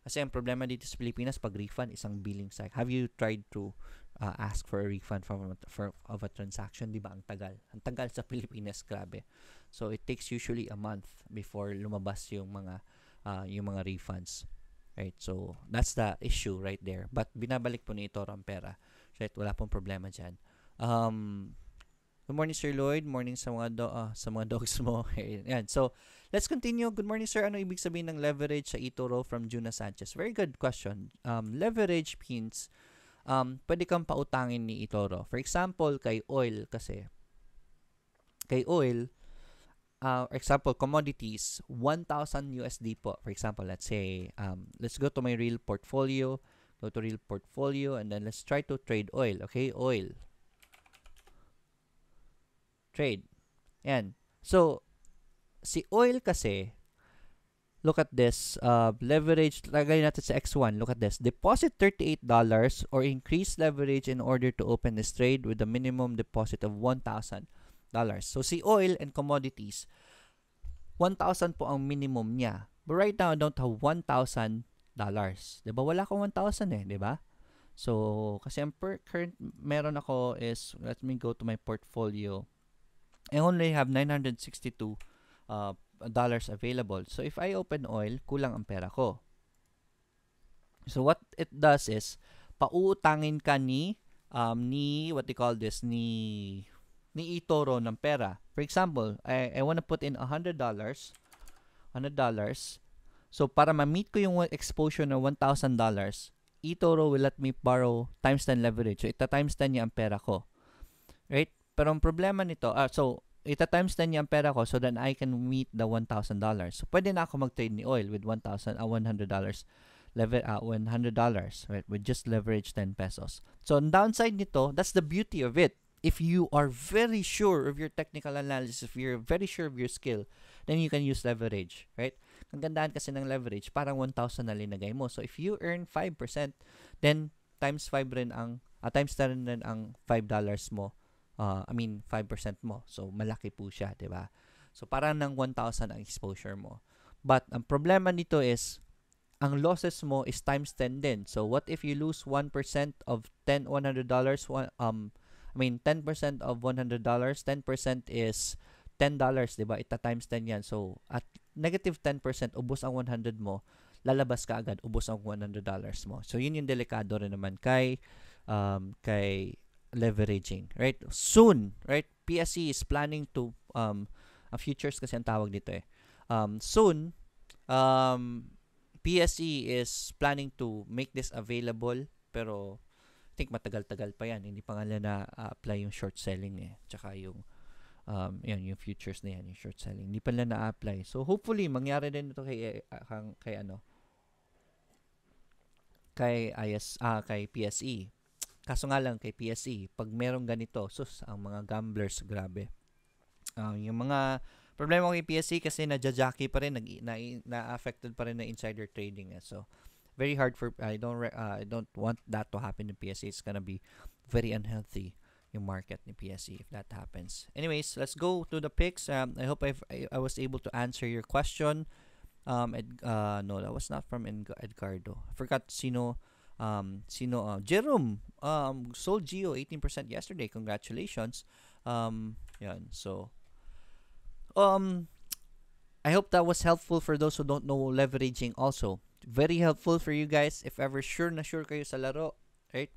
Kasi ang problema dito sa Pilipinas, pag refund, isang billing cycle. Have you tried to uh, ask for a refund from for, of a transaction? Di ba? Ang tagal. Ang tagal sa Pilipinas, grabe. So, it takes usually a month before lumabas yung mga uh, yung mga refunds. Right? So, that's the issue right there. But binabalik po ni ito ang pera. Right? Wala pong problema dyan. Um, Good morning, Sir Lloyd. Morning sa mga do uh, sa mga dogs mo. Yan. So, let's continue. Good morning, sir. Ano ibig sabihin ng leverage sa eToro from Juna Sanchez? Very good question. Um, leverage means um, pwede kang pautangin ni eToro. For example, kay oil kasi. Kay oil, uh, example, commodities, 1,000 USD po. For example, let's say, um, let's go to my real portfolio. Go to real portfolio and then let's try to trade oil. Okay, oil trade. Yan. So, si oil kasi, look at this, uh, leverage, lagay natin sa X1, look at this. Deposit $38 or increase leverage in order to open this trade with a minimum deposit of $1,000. So, si oil and commodities, 1,000 po ang minimum niya. But right now, I don't have $1,000. Diba? Wala akong 1,000 eh, diba? So, kasi ang per current meron ako is, let me go to my portfolio. I only have 962 uh, dollars available. So if I open oil, kulang ang pera ko. So what it does is pauutangin ka ni um, ni what they call this ni ni eToro ng pera. For example, I I want to put in $100 $100 So para ma-meet ko yung exposure na $1,000, eToro will let me borrow times 10 leverage. So ita times 10 niya ang pera ko. Right? Pero ang problema nito, uh, so, ita times 10 niya ang pera ko so then I can meet the $1,000. So, pwede na ako mag-trade ni oil with $1,000, uh, $100 level uh, $100 right with just leverage 10 pesos. So ang downside nito that's the beauty of it. If you are very sure of your technical analysis if you're very sure of your skill then you can use leverage right? Ang gandaan kasi ng leverage parang 1,000 na linagay mo. So if you earn 5% then times 5 rin ang uh, times 10 rin ang $5 mo uh, I mean 5% mo. So malaki po siya, 'di ba? So parang ng 1,000 ang exposure mo. But ang problema nito is ang losses mo is times 10 din. So what if you lose 1% of 10 $100 um I mean 10% of $100, 10% is $10, 'di ba? Ita times 10 'yan. So at negative 10% ubos ang 100 mo, lalabas ka agad ubos ang $100 mo. So yun yung delikado rin naman kay um kay leveraging, right? Soon, right? PSE is planning to um a futures kasi ang tawag dito eh. Um soon um PSE is planning to make this available pero I think matagal-tagal pa yan. Hindi pa nga na apply yung short selling eh. Tsaka yung um, yan, yung futures na yan, yung short selling. Hindi pa nila na-apply. So, hopefully, mangyari din ito kay, uh, kay, kay ano, kay IS, ah, kay PSE. Kaso nga lang kay PSE, pag merong ganito, sus, ang mga gamblers, grabe. Uh, yung mga problema kay PSE kasi nadja-jockey pa rin, na-affected pa rin na insider trading. Eh. So, very hard for, I don't, uh, I don't want that to happen in PSE. It's gonna be very unhealthy. yung market ni PSE if that happens. Anyways, let's go to the picks. Um, I hope I've, I, I was able to answer your question. Um, Ed, uh, no, that was not from Ed- Edgardo. I forgot sino, um, sino, uh, Jerome, um, sold Geo 18% yesterday. Congratulations. Um, yan, so, um, I hope that was helpful for those who don't know leveraging also. Very helpful for you guys if ever sure na sure kayo sa laro, right?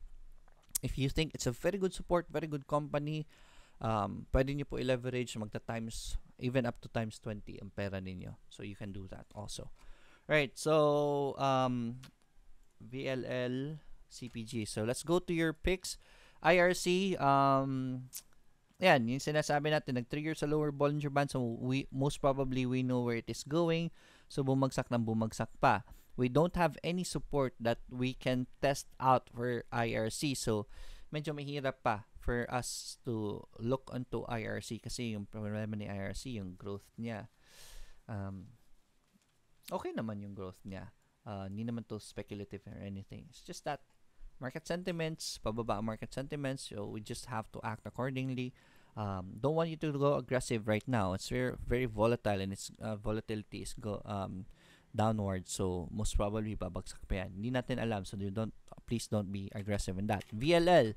If you think it's a very good support, very good company, um, pwede nyo po i-leverage magta times, even up to times 20 ang pera ninyo. So, you can do that also. Right, so, um, VLL, CPG. So, let's go to your picks. IRC, um, yan, yung sinasabi natin, nag-trigger sa lower Bollinger Band. So, we, most probably, we know where it is going. So, bumagsak ng bumagsak pa we don't have any support that we can test out for IRC. So, medyo mahirap pa for us to look onto IRC kasi yung problema ni IRC, yung growth niya. Um, okay naman yung growth niya. Uh, hindi naman to speculative or anything. It's just that market sentiments, pababa market sentiments, so we just have to act accordingly. Um, don't want you to go aggressive right now. It's very very volatile and its uh, volatility is go um downward. So, most probably, babagsak pa yan. Hindi natin alam. So, you don't, please don't be aggressive in that. VLL.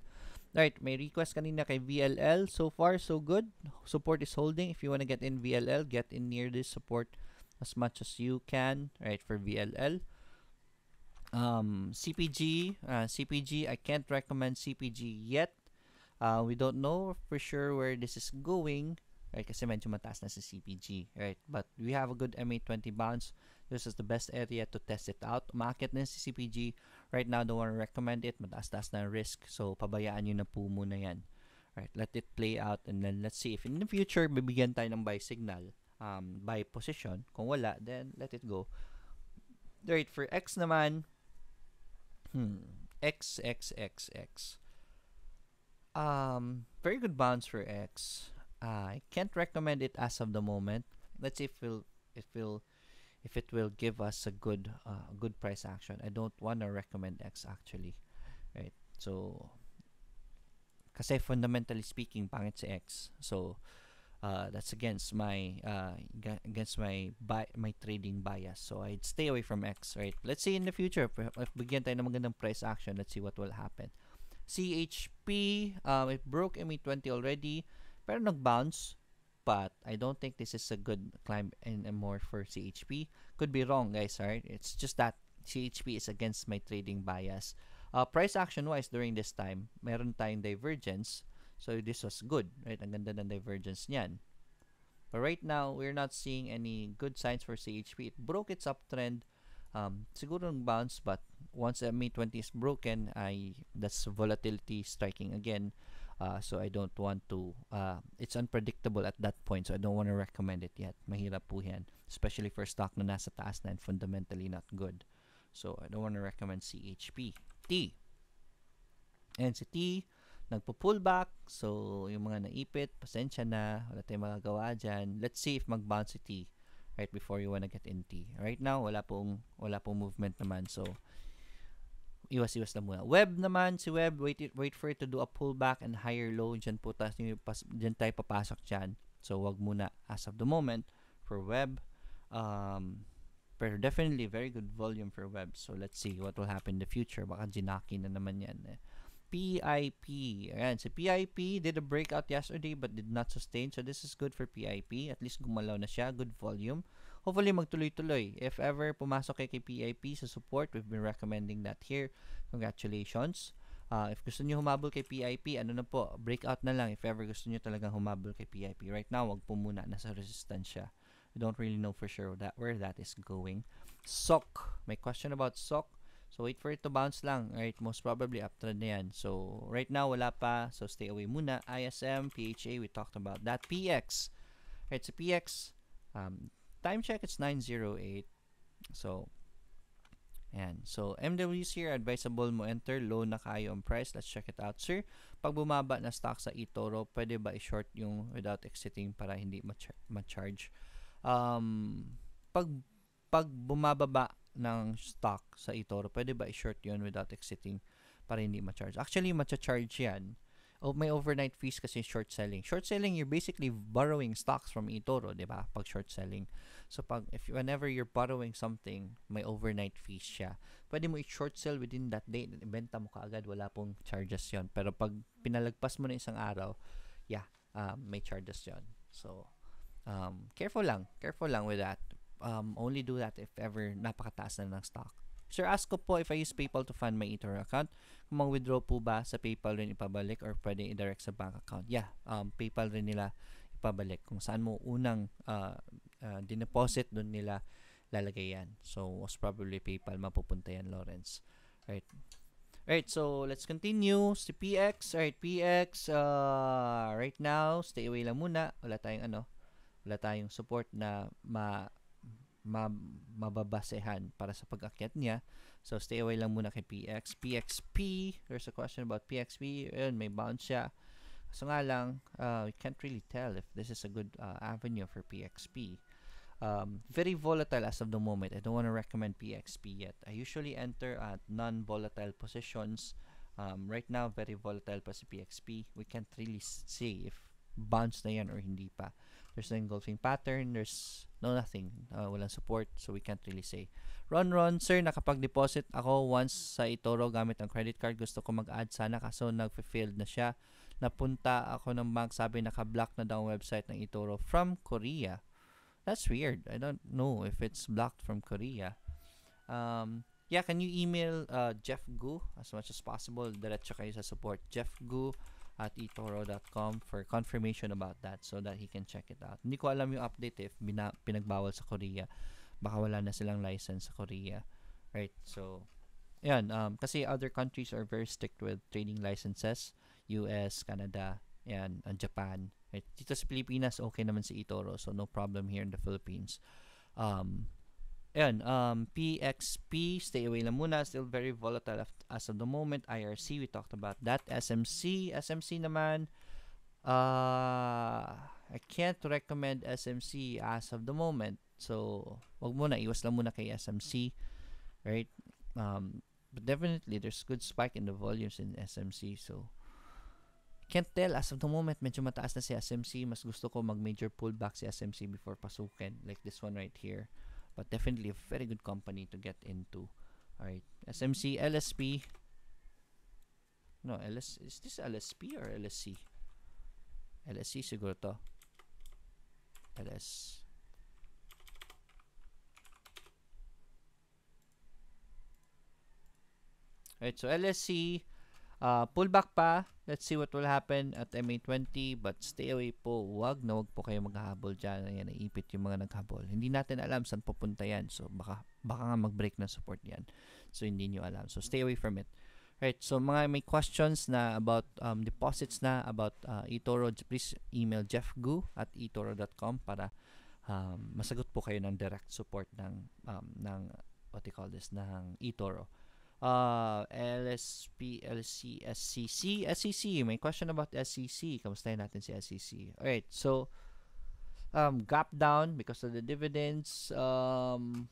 Right, may request kanina kay VLL. So far, so good. Support is holding. If you want to get in VLL, get in near this support as much as you can. Right, for VLL. Um, CPG. Uh, CPG, I can't recommend CPG yet. Uh, we don't know for sure where this is going. Right, kasi medyo mataas na sa CPG. Right, but we have a good MA20 bounce. This is the best area to test it out. Umakit na si CPG. Right now, don't want to recommend it. Mataas-taas na risk. So, pabayaan nyo na po muna yan. Right, let it play out and then let's see if in the future, bibigyan tayo ng buy signal, um, buy position. Kung wala, then let it go. Right, for X naman, hmm, X, X, X, X. Um, very good bounce for X. Uh, I can't recommend it as of the moment. Let's see if we'll, if we'll if it will give us a good uh, good price action. I don't want to recommend X actually. Right? So kasi fundamentally speaking pangit si X. So uh, that's against my uh, against my buy, my trading bias. So I'd stay away from X, right? Let's see in the future if, bigyan tayo ng magandang price action, let's see what will happen. CHP, um, it broke ME20 already, pero nag-bounce but I don't think this is a good climb anymore for CHP. Could be wrong, guys. Right? It's just that CHP is against my trading bias. Uh, price action wise during this time, meron tayong divergence. So this was good, right? Ang ganda ng divergence niyan. But right now, we're not seeing any good signs for CHP. It broke its uptrend. Um, siguro ng bounce, but once MA20 is broken, I that's volatility striking again. Uh, so I don't want to, uh, it's unpredictable at that point. So I don't want to recommend it yet. Mahirap po yan. Especially for stock na nasa taas na and fundamentally not good. So I don't want to recommend CHP. T. And si T, nagpo-pullback. So yung mga naipit, pasensya na. Wala tayong magagawa dyan. Let's see if mag-bounce si T right before you wanna get in T. Right now, wala pong, wala pong movement naman. So, iwas-iwas lang muna. Web naman, si Web, wait, wait for it to do a pullback and higher low. Diyan po, tas, diyan tayo papasok dyan. So, wag muna as of the moment for Web. Um, pero definitely, very good volume for Web. So, let's see what will happen in the future. Baka ginaki na naman yan. Eh. PIP. Ayan, si PIP did a breakout yesterday but did not sustain. So, this is good for PIP. At least gumalaw na siya. Good volume hopefully magtuloy-tuloy. If ever pumasok kay PIP sa support, we've been recommending that here. Congratulations. Uh, if gusto niyo humabol kay PIP, ano na po, breakout na lang if ever gusto niyo talagang humabol kay PIP. Right now, wag po muna, nasa resistance siya. We don't really know for sure that where that is going. SOC. May question about SOC. So, wait for it to bounce lang. Right? Most probably, uptrend na yan. So, right now, wala pa. So, stay away muna. ISM, PHA, we talked about that. PX. Right, so PX, um, time check, it's 908. So, and So, MWs here, advisable mo enter. Low na kayo ang price. Let's check it out, sir. Pag bumaba na stock sa eToro, pwede ba i-short yung without exiting para hindi ma-charge? Um, pag, pag bumababa ng stock sa eToro, pwede ba i-short yun without exiting para hindi ma-charge? Actually, ma-charge yan. oh, may overnight fees kasi short selling. Short selling, you're basically borrowing stocks from eToro, di ba? Pag short selling. So, pag, if whenever you're borrowing something, may overnight fees siya. Pwede mo i-short sell within that day. Ibenta mo kaagad, wala pong charges yon Pero pag pinalagpas mo na isang araw, yeah, um, may charges yon So, um, careful lang. Careful lang with that. Um, only do that if ever napakataas na ng stock. Sir, ask ko po if I use PayPal to fund my eToro account. Kung mag-withdraw po ba sa PayPal rin ipabalik or pwede i-direct sa bank account? Yeah, um, PayPal rin nila ipabalik. Kung saan mo unang uh, uh, dineposit, doon nila lalagay yan. So, most probably PayPal mapupunta yan, Lawrence. Right. Right, so let's continue. Si PX, right, PX, uh, right now, stay away lang muna. Wala tayong ano, wala tayong support na ma ma, mababasehan para sa pag-akyat niya. So, stay away lang muna kay PX. PXP, there's a question about PXP. Ayun, may bounce siya. So nga lang, uh, we can't really tell if this is a good uh, avenue for PXP. Um, very volatile as of the moment. I don't want to recommend PXP yet. I usually enter at non-volatile positions. Um, right now, very volatile pa si PXP. We can't really see if bounce na yan or hindi pa. There's no engulfing pattern. There's no nothing. Uh, walang support. So, we can't really say. Ron Ron, sir, nakapag-deposit ako once sa eToro gamit ang credit card. Gusto ko mag-add sana kaso nag-failed na siya. Napunta ako ng bank. Sabi naka-block na daw ang website ng eToro from Korea. That's weird. I don't know if it's blocked from Korea. Um, yeah, can you email uh, Jeff Gu as much as possible? Diretso kayo sa support. Jeff Gu at etoro.com for confirmation about that so that he can check it out. Hindi ko alam yung update if bina, pinagbawal sa Korea. Baka wala na silang license sa Korea. Right? So, yan. Um, kasi other countries are very strict with trading licenses. US, Canada, yan, and Japan. Right? Dito sa Pilipinas, okay naman si eToro. So, no problem here in the Philippines. Um, Ayan, um, PXP, stay away lang muna. Still very volatile as of the moment. IRC, we talked about that. SMC, SMC naman, uh, I can't recommend SMC as of the moment. So, wag muna, iwas lang muna kay SMC. Right? Um, but definitely, there's good spike in the volumes in SMC. So, can't tell as of the moment medyo mataas na si SMC mas gusto ko mag major pullback si SMC before pasukin like this one right here but definitely a very good company to get into. All right, SMC, LSP. No, LS is this LSP or LSC? LSC siguro to. LS. Alright, so LSC, uh, pullback pa. Let's see what will happen at MA20 but stay away po. Wag na wag po kayo maghahabol dyan. Ayan, naipit yung mga naghabol. Hindi natin alam saan pupunta yan. So, baka, baka nga mag-break na support yan. So, hindi nyo alam. So, stay away from it. Right, so mga may questions na about um, deposits na about uh, eToro, please email jeffgu at etoro.com para um, masagot po kayo ng direct support ng um, ng what you call this ng eToro uh, LSP, LC, SCC, SCC. May question about SCC. Kamustahin natin si SCC. Alright, so, um, gap down because of the dividends. Um,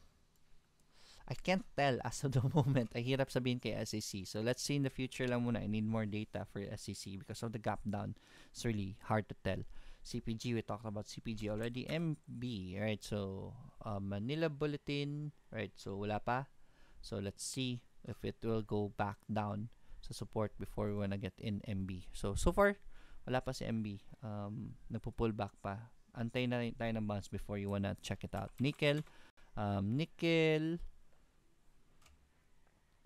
I can't tell as of the moment. I hirap sabihin kay SCC. So, let's see in the future lang muna. I need more data for SCC because of the gap down. It's really hard to tell. CPG, we talked about CPG already. MB, right? So, uh, Manila Bulletin, right? So, wala pa. So, let's see if it will go back down sa support before we wanna get in MB. So, so far, wala pa si MB. Um, nagpo-pull back pa. Antay na tayo ng bounce before you wanna check it out. Nickel, um, nickel,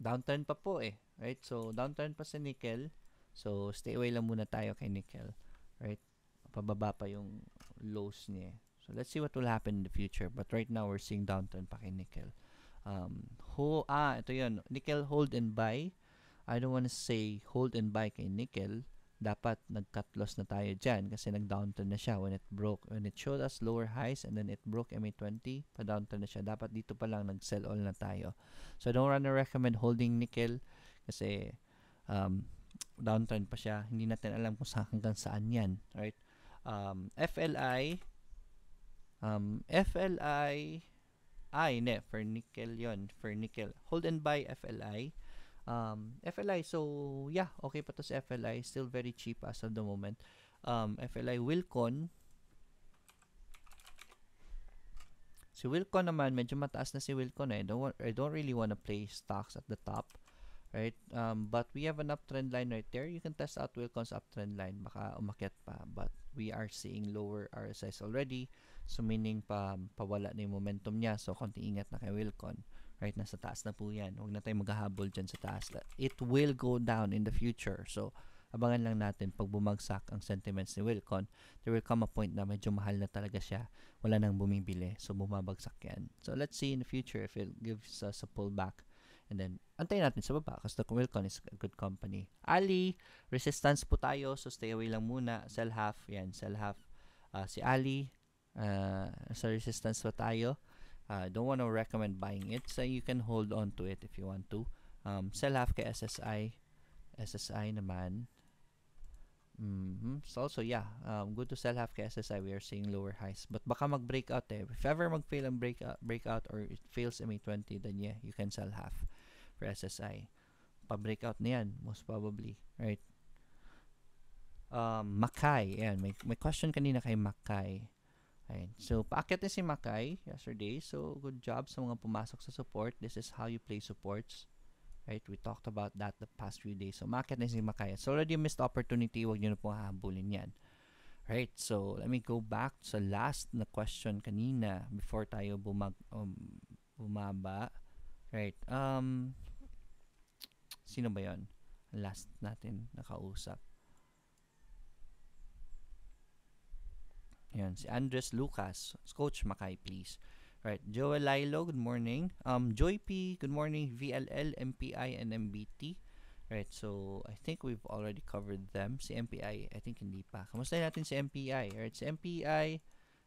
downturn pa po eh. Right? So, downturn pa sa nickel. So, stay away lang muna tayo kay nickel. Right? Pababa pa yung lows niya. So, let's see what will happen in the future. But right now, we're seeing downturn pa kay nickel um, ho, ah, ito yun, nickel hold and buy. I don't want to say hold and buy kay nickel. Dapat nag-cut loss na tayo dyan kasi nag-downturn na siya when it broke. When it showed us lower highs and then it broke MA20, pa-downturn na siya. Dapat dito pa lang nag-sell all na tayo. So I don't wanna recommend holding nickel kasi um, downturn pa siya. Hindi natin alam kung saan hanggang saan yan. Right? Um, FLI, um, FLI, Hindi. For nickel yon For nickel. Hold and buy FLI. Um, FLI, so yeah, okay pa to sa FLI. Still very cheap as of the moment. Um, FLI Wilcon. Si Wilcon naman, medyo mataas na si Wilcon eh. Don't, I don't really want to play stocks at the top. Right? Um, but we have an uptrend line right there. You can test out Wilcon's uptrend line. Baka umakyat pa. But we are seeing lower RSIs already. So meaning pa pawala na yung momentum niya. So konti ingat na kay Wilcon. Right, nasa taas na po yan. Huwag na tayong maghahabol dyan sa taas. It will go down in the future. So, abangan lang natin pag bumagsak ang sentiments ni Wilcon, there will come a point na medyo mahal na talaga siya. Wala nang bumibili. So, bumabagsak yan. So, let's see in the future if it gives us a pullback. And then, antayin natin sa baba kasi the Wilcon is a good company. Ali, resistance po tayo. So, stay away lang muna. Sell half. Yan, sell half. Uh, si Ali, uh, sa resistance pa tayo. Uh, don't want to recommend buying it. So you can hold on to it if you want to. Um, sell half kay SSI. SSI naman. Mm-hmm. So also, yeah, um, good to sell half kay SSI. We are seeing lower highs. But baka mag-breakout eh. If ever mag-fail ang breakout, breakout or it fails MA20, then yeah, you can sell half for SSI. Pa-breakout na yan, most probably. Right? Um, Makai. Ayan, may, may question kanina kay Makai. Ayan. So, paakyat na si Makai yesterday. So, good job sa mga pumasok sa support. This is how you play supports. Right? We talked about that the past few days. So, maakyat na si Makai. It's already a missed opportunity. Huwag nyo na pong hahabulin yan. Right? So, let me go back sa last na question kanina before tayo bumag, um, bumaba. Right? Um, sino ba yon? Last natin nakausap. Yan, si Andres Lucas. Coach Makay, please. Right, Joel Lilo, good morning. Um, Joy P, good morning. VLL, MPI, and MBT. Right, so I think we've already covered them. Si MPI, I think hindi pa. Kamusta natin si MPI? Right, si MPI,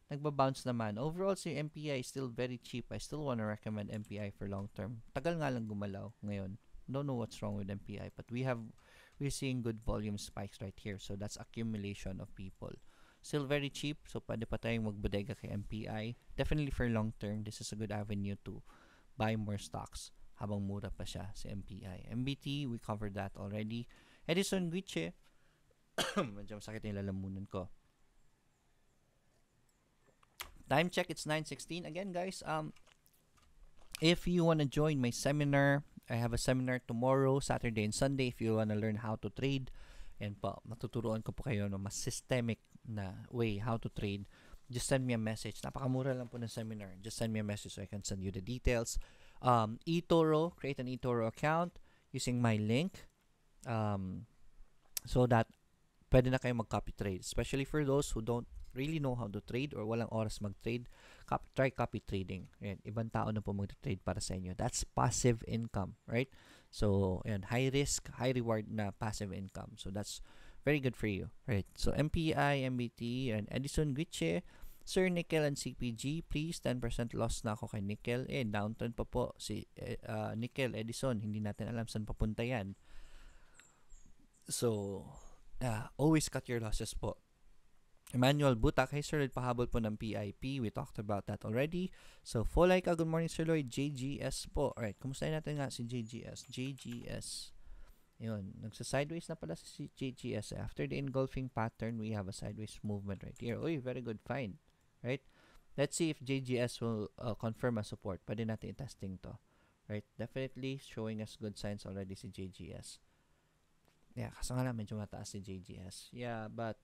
nagbabounce naman. Overall, si MPI is still very cheap. I still want to recommend MPI for long term. Tagal nga lang gumalaw ngayon. Don't know what's wrong with MPI, but we have, we're seeing good volume spikes right here. So that's accumulation of people. Still very cheap, so pwede pa tayong magbodega kay MPI. Definitely for long term, this is a good avenue to buy more stocks habang mura pa siya si MPI. MBT, we covered that already. Edison Guiche, medyo masakit yung lalamunan ko. Time check, it's 9.16. Again, guys, um, if you want to join my seminar, I have a seminar tomorrow, Saturday and Sunday. If you want to learn how to trade, and po, matuturuan ko po kayo ng mas systemic na way how to trade, just send me a message. Napakamura lang po ng seminar. Just send me a message so I can send you the details. Um, eToro, create an eToro account using my link um, so that pwede na kayo mag-copy trade. Especially for those who don't really know how to trade or walang oras mag-trade, copy, try copy trading. Ayan, ibang tao na po mag-trade para sa inyo. That's passive income, right? So, ayan, high risk, high reward na passive income. So, that's very good for you, right? So, MPI, MBT, and Edison Guiche, Sir Nickel and CPG, please, 10% loss na ako kay Nickel. Eh, downturn pa po si uh, Nickel, Edison. Hindi natin alam saan papunta yan. So, uh, always cut your losses po. Emmanuel Butak, hey Sir Lloyd, pahabol po ng PIP. We talked about that already. So, Folaika, good morning Sir Lloyd. JGS po. Alright, kumusta natin nga si JGS? JGS. Yun, nagsa-sideways na pala si JGS. After the engulfing pattern, we have a sideways movement right here. Uy, very good find. Right? Let's see if JGS will uh, confirm a support. Pwede natin i-testing to. Right? Definitely showing us good signs already si JGS. Yeah, kasi nga lang medyo mataas si JGS. Yeah, but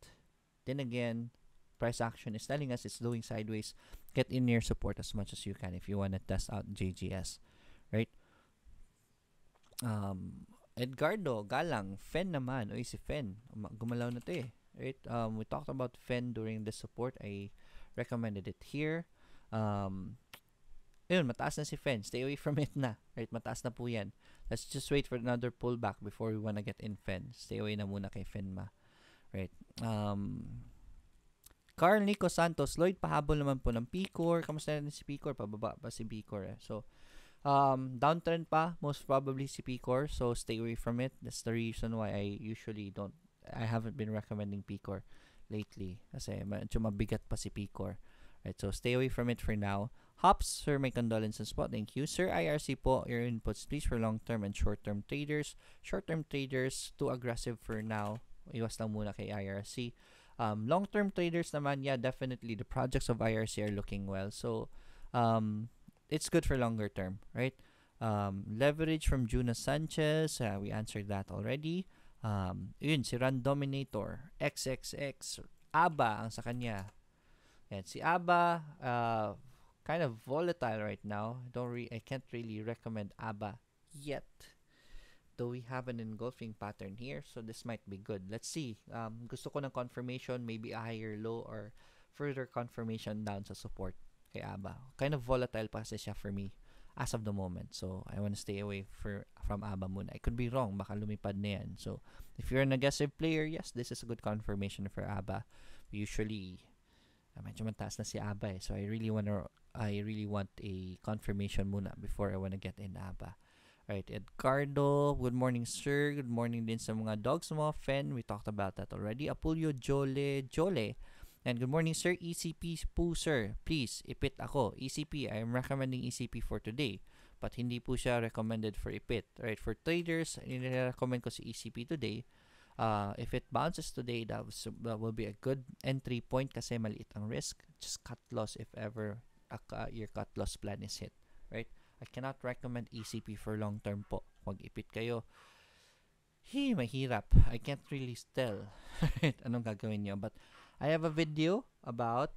then again, price action is telling us it's doing sideways. Get in near support as much as you can if you want to test out JGS. Right? Um, Edgardo, Galang, Fen naman. Uy, si Fen. Gumalaw na to eh. Right? Um, we talked about Fen during the support. I recommended it here. Um, yun, mataas na si Fen. Stay away from it na. Right? Mataas na po yan. Let's just wait for another pullback before we wanna get in Fen. Stay away na muna kay Fenma. Right? Um, Carl Nico Santos, Lloyd, pahabol naman po ng Picor. Kamusta na si Picor? Pababa pa si Picor eh. So, um, downtrend pa, most probably si Picor. So, stay away from it. That's the reason why I usually don't, I haven't been recommending Picor lately. Kasi medyo mabigat pa si Picor. Right, so stay away from it for now. Hops, sir, my condolences po. Thank you. Sir, IRC po, your inputs please for long-term and short-term traders. Short-term traders, too aggressive for now. Iwas lang muna kay IRC. Um, long-term traders naman, yeah, definitely the projects of IRC are looking well. So, um, it's good for longer term, right? Um, leverage from Juna Sanchez, uh, we answered that already. Um, yun, si Randominator, XXX, ABA ang sa kanya. Yan, si ABA, uh, kind of volatile right now. Don't re- I can't really recommend ABA yet. Though we have an engulfing pattern here, so this might be good. Let's see. Um, gusto ko ng confirmation, maybe a higher low or further confirmation down sa support kay ABA. Kind of volatile pa siya for me as of the moment. So, I want to stay away for, from ABA muna. I could be wrong. Baka lumipad na yan. So, if you're an aggressive player, yes, this is a good confirmation for ABA. Usually, uh, medyo mataas na si ABA eh. So, I really want I really want a confirmation muna before I want to get in ABA. Right, Edgardo, good morning sir. Good morning din sa mga dogs mo, Fen. We talked about that already. Apulio Jole, Jole. And good morning sir, ECP po sir. Please, ipit ako. ECP, I am recommending ECP for today. But hindi po siya recommended for ipit. Right, for traders, nire-recommend ko si ECP today. Uh, if it bounces today, that, was, that will be a good entry point kasi maliit ang risk. Just cut loss if ever uh, your cut loss plan is hit. Right? I cannot recommend ECP for long term po. Pag ipit kayo, hey, mahirap. I can't really tell anong gagawin nyo. But I have a video about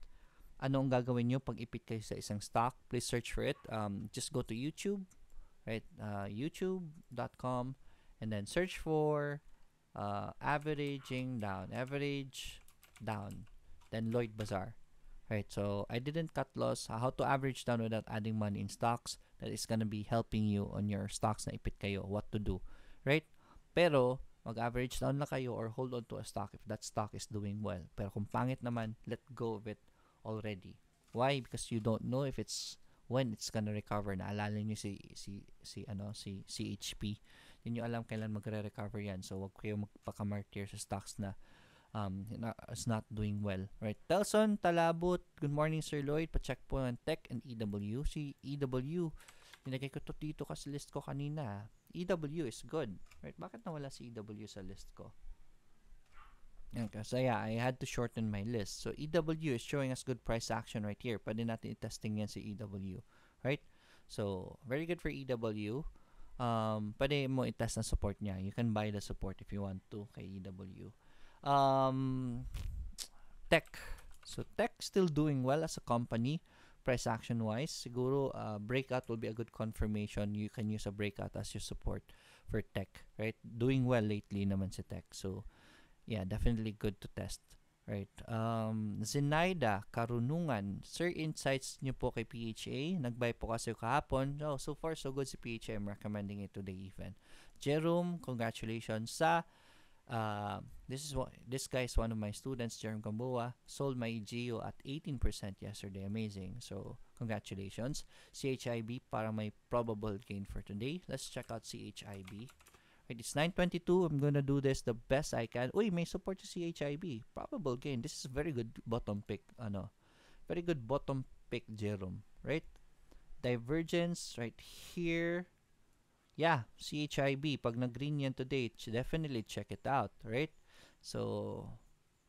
anong gagawin nyo pag ipit kayo sa isang stock. Please search for it. Um, just go to YouTube, right? Uh, YouTube.com and then search for uh, averaging down, average down, then Lloyd Bazaar. Right, so I didn't cut loss. How to average down without adding money in stocks. That is gonna be helping you on your stocks na ipit kayo. What to do, right? Pero mag-average down na kayo or hold on to a stock if that stock is doing well. Pero kung pangit naman, let go of it already. Why? Because you don't know if it's when it's gonna recover. Naalala niyo si si si ano si CHP. Hindi niyo alam kailan magre-recover yan. So wag kayo magpaka-martyr sa stocks na um, is not doing well. Right. Telson Talabot, good morning Sir Lloyd. Pa-check po ng Tech and EW. Si EW, nilagay ko to dito kasi list ko kanina. EW is good. Right. Bakit nawala si EW sa list ko? Yan, kasi yeah, I had to shorten my list. So, EW is showing us good price action right here. Pwede natin i-testing yan si EW. Right? So, very good for EW. Um, pwede mo i-test na support niya. You can buy the support if you want to kay EW. Um, tech. So, tech still doing well as a company. Price action wise, siguro uh, breakout will be a good confirmation. You can use a breakout as your support for tech, right? Doing well lately naman si tech. So, yeah, definitely good to test. Right. Um, Zenaida, Karunungan. Sir, insights nyo po kay PHA. Nag-buy po kasi kahapon. Oh, so far, so good si PHA. I'm recommending it today even. Jerome, congratulations sa uh, this is what this guy is one of my students, Jerome Gamboa. Sold my Geo at 18% yesterday. Amazing. So, congratulations. CHIB para my probable gain for today. Let's check out CHIB. Right, it's 9.22. I'm gonna do this the best I can. Uy, may support to CHIB. Probable gain. This is very good bottom pick. Ano? Very good bottom pick, Jerome. Right? Divergence right here. Yeah, CHIB. Pag nag-green yan today, definitely check it out. Right? So,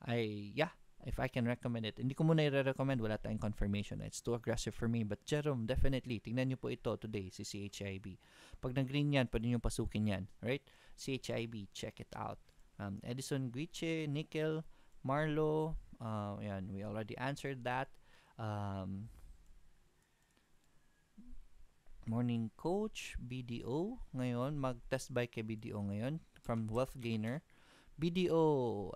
I, yeah, if I can recommend it. Hindi ko muna i-recommend, wala tayong confirmation. It's too aggressive for me. But Jerome, definitely, tingnan nyo po ito today, si CHIB. Pag nag-green yan, pwede nyo pasukin yan. Right? CHIB, check it out. Um, Edison Guiche, Nickel, Marlo, uh, yan, we already answered that. Um, morning coach, BDO, ngayon, mag-test buy kay BDO ngayon from Wealth Gainer. BDO,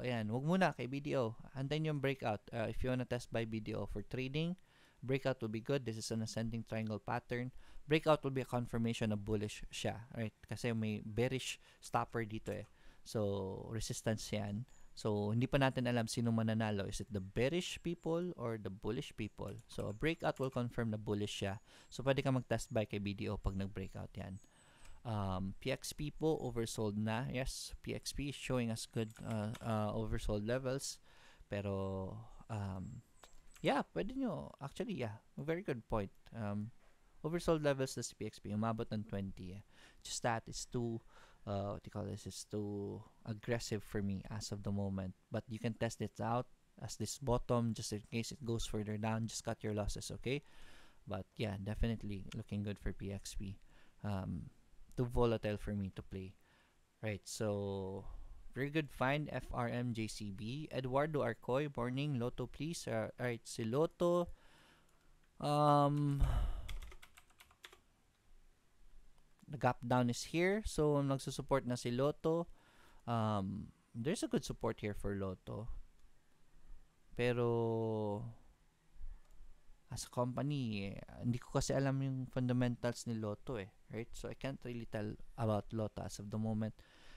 ayan, wag muna kay BDO. Antayin yung breakout. Uh, if you wanna test buy BDO for trading, breakout will be good. This is an ascending triangle pattern. Breakout will be a confirmation na bullish siya, right? Kasi may bearish stopper dito eh. So, resistance yan. So, hindi pa natin alam sino mananalo. Is it the bearish people or the bullish people? So, a breakout will confirm na bullish siya. So, pwede ka mag-test buy kay BDO pag nag-breakout yan. Um, PXP po, oversold na. Yes, PXP is showing us good uh, uh, oversold levels. Pero, um, yeah, pwede nyo. Actually, yeah, very good point. Um, oversold levels sa PXP, umabot ng 20. Eh. Just that is too, uh, what do you call this, is too aggressive for me as of the moment. But you can test it out as this bottom, just in case it goes further down, just cut your losses, okay? But yeah, definitely looking good for PXP. Um, too volatile for me to play. Right, so very good find FRM JCB. Eduardo Arcoy, morning. Lotto please. Uh, alright, si Lotto. Um, the gap down is here. So, nagsusupport na si Lotto. Um, there's a good support here for Lotto. Pero, as a company, eh, hindi ko kasi alam yung fundamentals ni Lotto eh. Right? So, I can't really tell about Lotto as of the moment.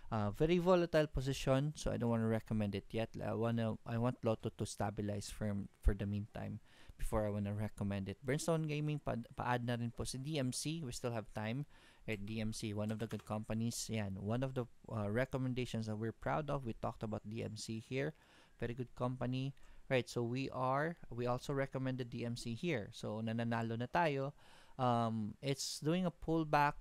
Uh, very volatile position, so I don't want to recommend it yet. I wanna, I want Lotto to stabilize firm for the meantime before I wanna recommend it. Burnstone Gaming, pa, pa-add na rin po si DMC. We still have time. Right, DMC, one of the good companies. Yan, one of the uh, recommendations that we're proud of. We talked about DMC here. Very good company. Right, so we are, we also recommended DMC here. So, nananalo na tayo. Um, it's doing a pullback.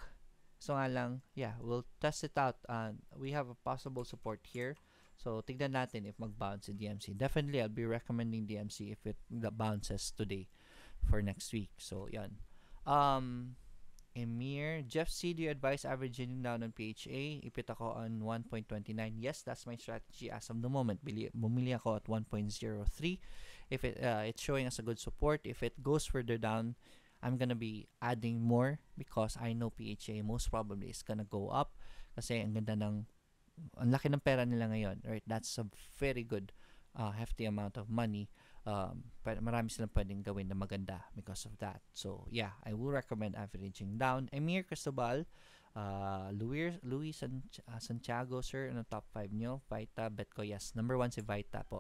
So nga lang, yeah, we'll test it out. Uh, we have a possible support here. So, tignan natin if mag-bounce si DMC. Definitely, I'll be recommending DMC if it bounces today for next week. So, yan. Um, Emir, Jeff C, do you advise averaging down on PHA? Ipit ako on 1.29. Yes, that's my strategy as of the moment. Bili, bumili ako at 1.03. If it uh, it's showing us a good support, if it goes further down, I'm gonna be adding more because I know PHA most probably is gonna go up kasi ang ganda ng ang laki ng pera nila ngayon, right? That's a very good uh, hefty amount of money um, marami silang pwedeng gawin na maganda because of that. So, yeah, I will recommend averaging down. Emir Cristobal, uh, Luis, Luis San, uh, Santiago, sir, ano top 5 nyo? Vita, Betco, yes. Number 1 si Vita po.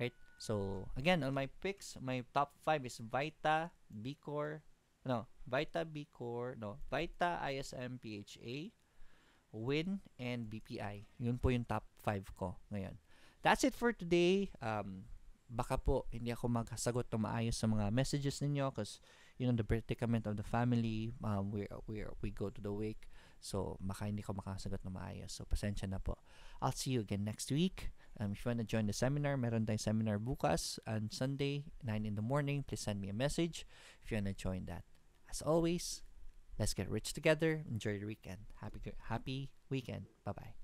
Right? So, again, on my picks, my top 5 is Vita, Bcor, no, Vita, Bcor, no, Vita, ISM, PHA, Win, and BPI. Yun po yung top 5 ko ngayon. That's it for today. Um, baka po hindi ako magsagot ng maayos sa mga messages ninyo because you know the predicament of the family um, we we we go to the wake. So baka hindi ko makasagot ng maayos. So pasensya na po. I'll see you again next week. Um, if you want to join the seminar meron tayong seminar bukas on Sunday 9 in the morning. Please send me a message if you want to join that. As always let's get rich together. Enjoy the weekend. Happy happy weekend. Bye bye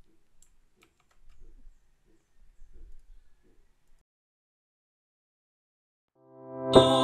Oh.